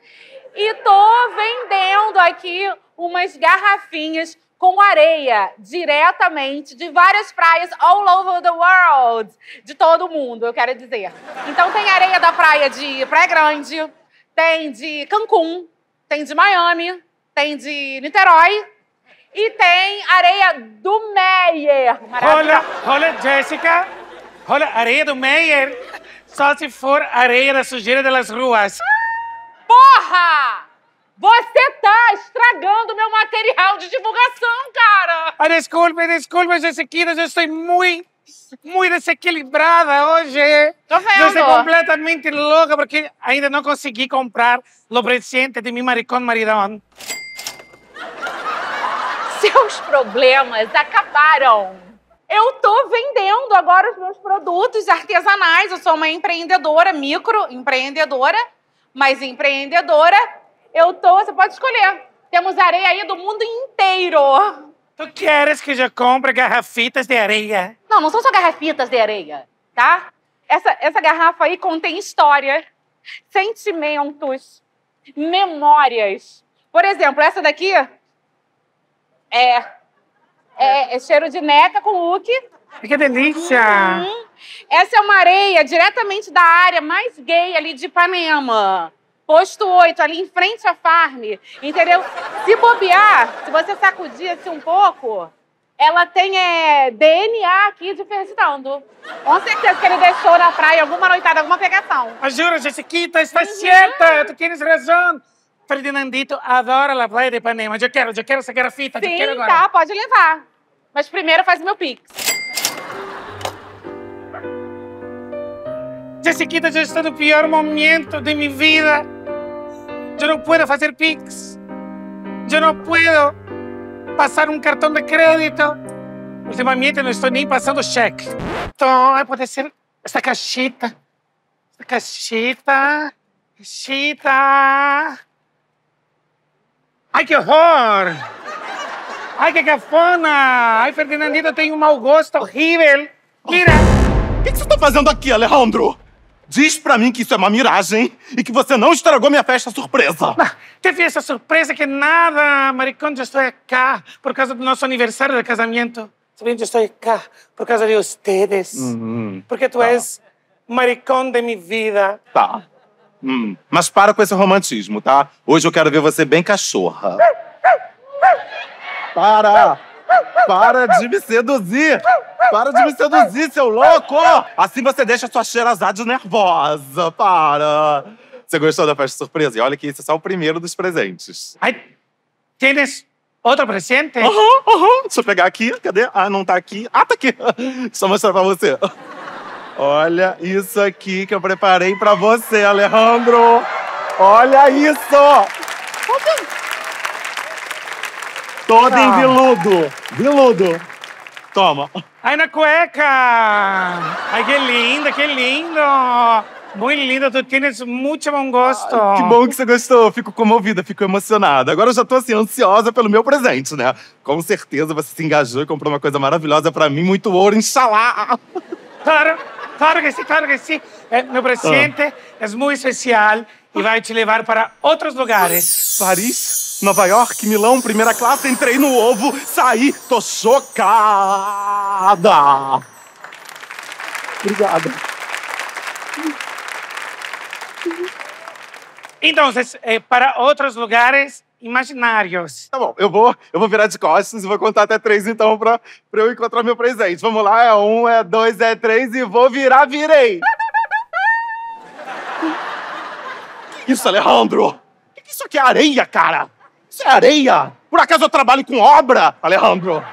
e tô vendendo aqui umas garrafinhas com areia diretamente de várias praias all over the world, de todo mundo, eu quero dizer. Então tem areia da praia de Praia Grande, tem de Cancún, tem de Miami, tem de Niterói e tem areia do Meyer. Olha, olha, Jéssica. Olha, areia do Meyer. Só se for areia da sujeira das ruas. Porra! Você tá estragando meu material de divulgação, cara! Ah, desculpe, desculpe, Jessiquina, eu estou muito, muito desequilibrada hoje. Tô vendo. Eu estou completamente louca porque ainda não consegui comprar o presente de meu maricón maridão. Seus problemas acabaram. Eu tô vendendo agora os meus produtos artesanais. Eu sou uma empreendedora, microempreendedora, mas empreendedora. Eu tô, você pode escolher. Temos areia aí do mundo inteiro. Tu queres que eu compre garrafitas de areia? Não, não são só garrafitas de areia, tá? Essa, essa garrafa aí contém história, sentimentos, memórias. Por exemplo, essa daqui é, é, é cheiro de neca com uke. Que delícia! Uhum. Essa é uma areia diretamente da área mais gay ali de Ipanema. Posto 8, ali em frente à farm. Entendeu? Se bobear, se você sacudir assim um pouco, ela tem é, DNA aqui de Fernando. Com certeza que ele deixou na praia alguma noitada, alguma pegação. Juro, Jessiquita, está certa. Tu tens razão. Ferdinandito adora a praia de Ipanema. Eu quero, eu quero essa garrafita, eu Sim, quero agora. tá, pode levar. Mas primeiro faz meu pix. Jessiquita, eu estou no pior momento de minha vida. Eu não posso fazer Pix. Eu não posso passar um cartão de crédito. Ultimamente não estou nem passando cheque. Então, ai, pode ser esta caixita. Esta caixita. Caixita. Ai, que horror! Ai, que cafona! Ai, Ferdinandito tem um mau gosto horrível. Mira! O que, que você tá fazendo aqui, Alejandro? Diz pra mim que isso é uma miragem e que você não estragou minha festa surpresa. Teve essa surpresa que nada, maricón, eu estou aqui por causa do nosso aniversário de casamento. Saben, eu estou aqui por causa de ustedes. Uhum. Porque tu és maricón de minha vida. Tá. Hum, mas para com esse romantismo, tá? Hoje eu quero ver você bem cachorra. Para! Para de me seduzir! Para de me seduzir, seu louco! Assim você deixa sua Xerazade nervosa. Para! Você gostou da festa surpresa? E olha que esse é só o primeiro dos presentes. Ai, tienes outro presente? Aham, aham. Deixa eu pegar aqui. Cadê? Ah, não tá aqui. Ah, tá aqui. Deixa eu mostrar pra você. Olha isso aqui que eu preparei pra você, Alejandro. Olha isso! Todo em Ah. veludo. Toma. Ai, na cueca! Ai, que linda, que lindo! Muito lindo, tu tienes muito bom gosto. Que bom que você gostou. Fico comovida, fico emocionada. Agora eu já tô assim, ansiosa pelo meu presente, né? Com certeza você se engajou e comprou uma coisa maravilhosa pra mim. Muito ouro, inshallah. Claro, claro que sim, claro que sim. Eh, meu presente é muito especial e vai te levar para outros lugares. Paris, Nova York, Milão, primeira classe, entrei no ovo, saí, tô chocada. Obrigada. Então, eh, para outros lugares imaginários. Tá bom, eu vou, eu vou virar de costas e vou contar até três, então, pra, pra eu encontrar meu presente. Vamos lá, é um, é dois, é três e vou virar, virei. Isso, Alejandro? Que que Isso aqui é areia, cara. Isso é areia. Por acaso eu trabalho com obra, Alejandro?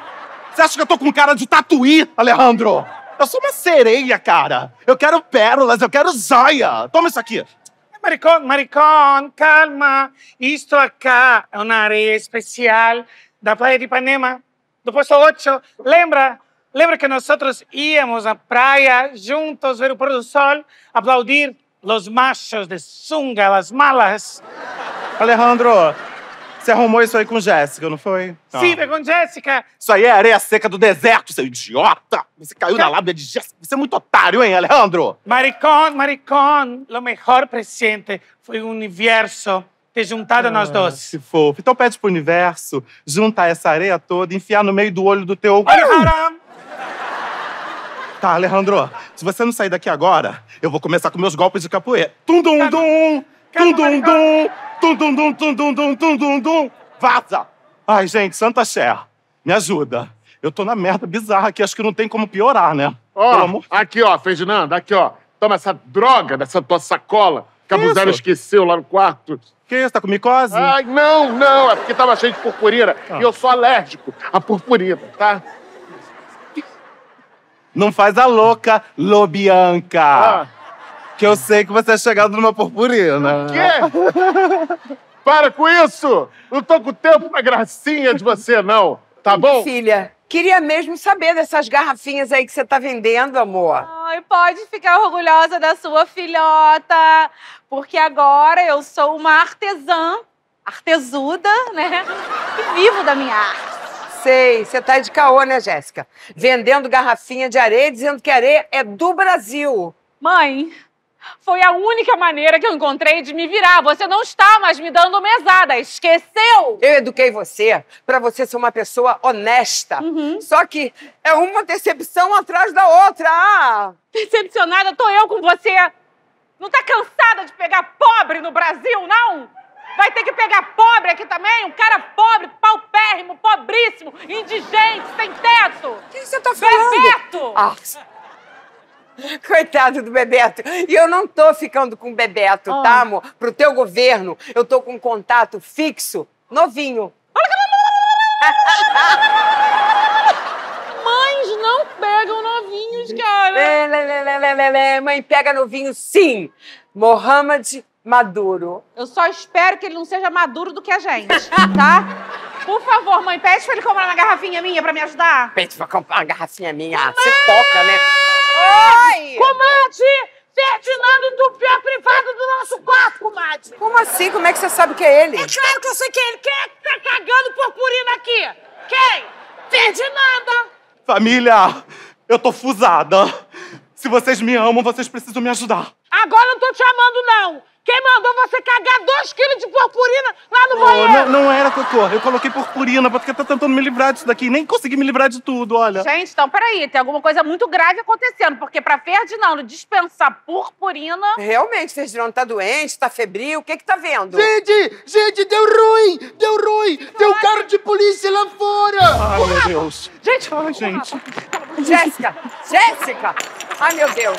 Você acha que eu tô com cara de tatuí, Alejandro? Eu sou uma sereia, cara. Eu quero pérolas, eu quero joia. Toma isso aqui. Maricón, maricón, calma. Isto acá é uma areia especial da Praia de Ipanema, do posto 8. Lembra? Lembra que nós íamos à praia juntos ver o pôr do sol, aplaudir os machos de sunga, as malas? Alejandro, você arrumou isso aí com Jéssica, não foi? Sim, com Jéssica. Isso aí é areia seca do deserto, seu idiota! Você caiu na lábia de Jéssica. Você é muito otário, hein, Alejandro? Maricón, maricón, o melhor presente foi o universo ter juntado nós dois. Se fofo. Então pede pro universo juntar essa areia toda e enfiar no meio do olho do teu. Olha, haram. Tá, Alejandro, se você não sair daqui agora, eu vou começar com meus golpes de capoeira. Tum dum Tum! Tum dum tum dum dum tum dum dum! Vaza! Ai, gente, Santa Cher, me ajuda. Eu tô na merda bizarra aqui, acho que não tem como piorar, né? Ó, amor- aqui, ó, Ferdinando, aqui, ó. Toma essa droga dessa tua sacola que a isso? esqueceu lá no quarto. Que isso, tá com micose? Ai, não, não, é porque tava cheio de purpurina Ah. e eu sou alérgico à purpurina, tá? Não faz a louca, Lobianca. Que eu sei que você é chegado numa purpurina. Quê? Para com isso! Não tô com tempo pra gracinha de você, não, tá bom? Filha, Queria mesmo saber dessas garrafinhas aí que você tá vendendo, amor. Ai, pode ficar orgulhosa da sua filhota, porque agora eu sou uma artesã, artesuda, né? E vivo da minha arte. Sei, você tá de caô, né, Jéssica? Vendendo garrafinha de areia, dizendo que areia é do Brasil. Mãe, foi a única maneira que eu encontrei de me virar. Você não está mais me dando mesada, esqueceu? Eu eduquei você pra você ser uma pessoa honesta. Só que é uma decepção atrás da outra. Ah! Decepcionada tô eu com você. Não tá cansada de pegar pobre no Brasil, não? Vai ter que pegar pobre aqui também? Um cara pobre, paupérrimo, pobríssimo, indigente, sem teto. O que você tá falando? Bebeto! Ah, Coitado do Bebeto. E eu não tô ficando com o Bebeto, Ah. tá, amor? Pro teu governo, eu tô com um contato fixo, novinho. Mães não pegam novinhos, cara. Mãe, pega novinho, sim. Mohamed Maduro. Eu só espero que ele não seja maduro do que a gente, tá? Por favor, mãe, pede pra ele comprar uma garrafinha minha pra me ajudar. Pede pra comprar uma garrafinha minha. Ah, Você toca, né? Oi! Comadre! Ferdinando entupiu a privada do nosso quarto, comadre! Como assim? Como é que você sabe que é ele? É claro que eu sei que é ele. Quem é que tá cagando purpurina aqui? Quem? Ferdinanda! Família, eu tô fusada. Se vocês me amam, vocês precisam me ajudar. Agora eu não tô te amando, não. Quem mandou você cagar dois quilos de purpurina lá no Não, banheiro? não, Eu coloquei purpurina porque tô tentando me livrar disso daqui. Nem consegui me livrar de tudo, olha. Gente, então peraí, tem alguma coisa muito grave acontecendo, porque pra Ferdinando dispensar purpurina. Realmente, Ferdinando tá doente, tá febril. O que que tá vendo? Gente, gente, deu ruim! Deu ruim! Tem um carro de polícia lá fora! Ai, meu Deus. Gente, Ai, gente. Jéssica! Jéssica! Ai, meu Deus!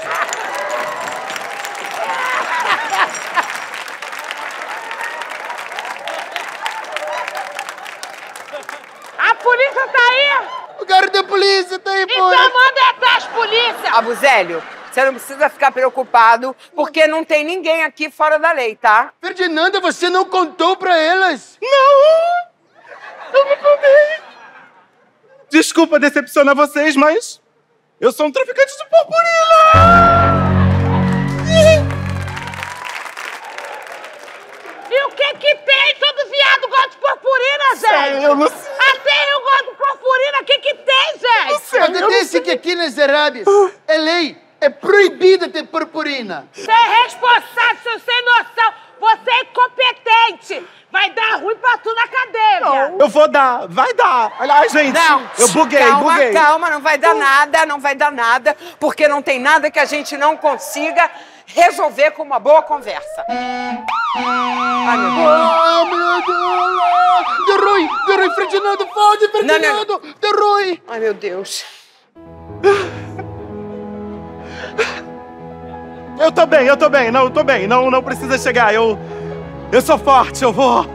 Polícia tá aí! O carro da polícia tá aí Então fora! manda atrás, polícia! Abuzélio, você não precisa ficar preocupado, porque não tem ninguém aqui fora da lei, tá? Ferdinanda, você não contou pra elas? Não! Eu me contei! Desculpa decepcionar vocês, mas eu sou um traficante de purpurina! E o que que tem? Todo viado gosta de purpurina, gente! eu não sei. Até eu gosto de purpurina, o que que tem, gente? Acontece que aqui nas Arábias é lei, é proibida ter purpurina. Você é responsável, seu sem noção! Você é incompetente! Vai dar ruim pra tu na cadeia! Eu vou dar, vai dar. Aliás, gente, Não, eu buguei, calma, buguei. calma, não vai dar nada, não vai dar nada, porque não tem nada que a gente não consiga resolver com uma boa conversa. Ai, meu Deus. Oh, meu Deus! Deu ruim, deu ruim, Ferdinando, fode, Não, não, Ferdinando! Deu ruim! Ai, meu Deus. Eu tô bem, eu tô bem, não, eu tô bem. Não, não precisa chegar. Eu. Eu sou forte, eu vou.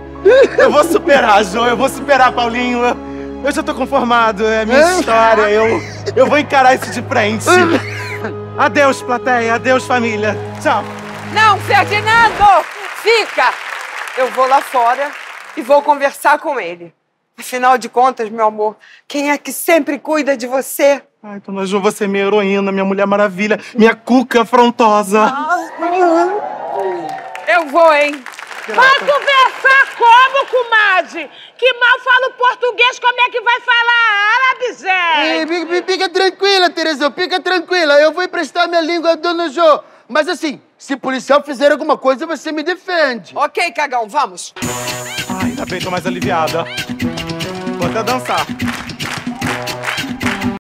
Eu vou superar, João. Eu vou superar, Paulinho. Eu, eu já tô conformado, é a minha história. Eu, eu vou encarar isso de frente. Adeus, plateia. Adeus, família. Tchau. Não, Ferdinando! Fica! Eu vou lá fora e vou conversar com ele. Afinal de contas, meu amor, quem é que sempre cuida de você? Ai, dona Ju, você é minha heroína, minha mulher maravilha, minha cuca afrontosa. Eu vou, hein? Vai conversar como, comadre? Que mal fala o português, como é que vai falar árabe, Ei, gente? fica, fica- fica tranquila, Tereza, fica tranquila. Eu vou emprestar minha língua à dona Jo. Mas assim, se policial fizer alguma coisa, você me defende. Ok, cagão, vamos. Ai, ainda bem, tô mais aliviada. Vou até dançar.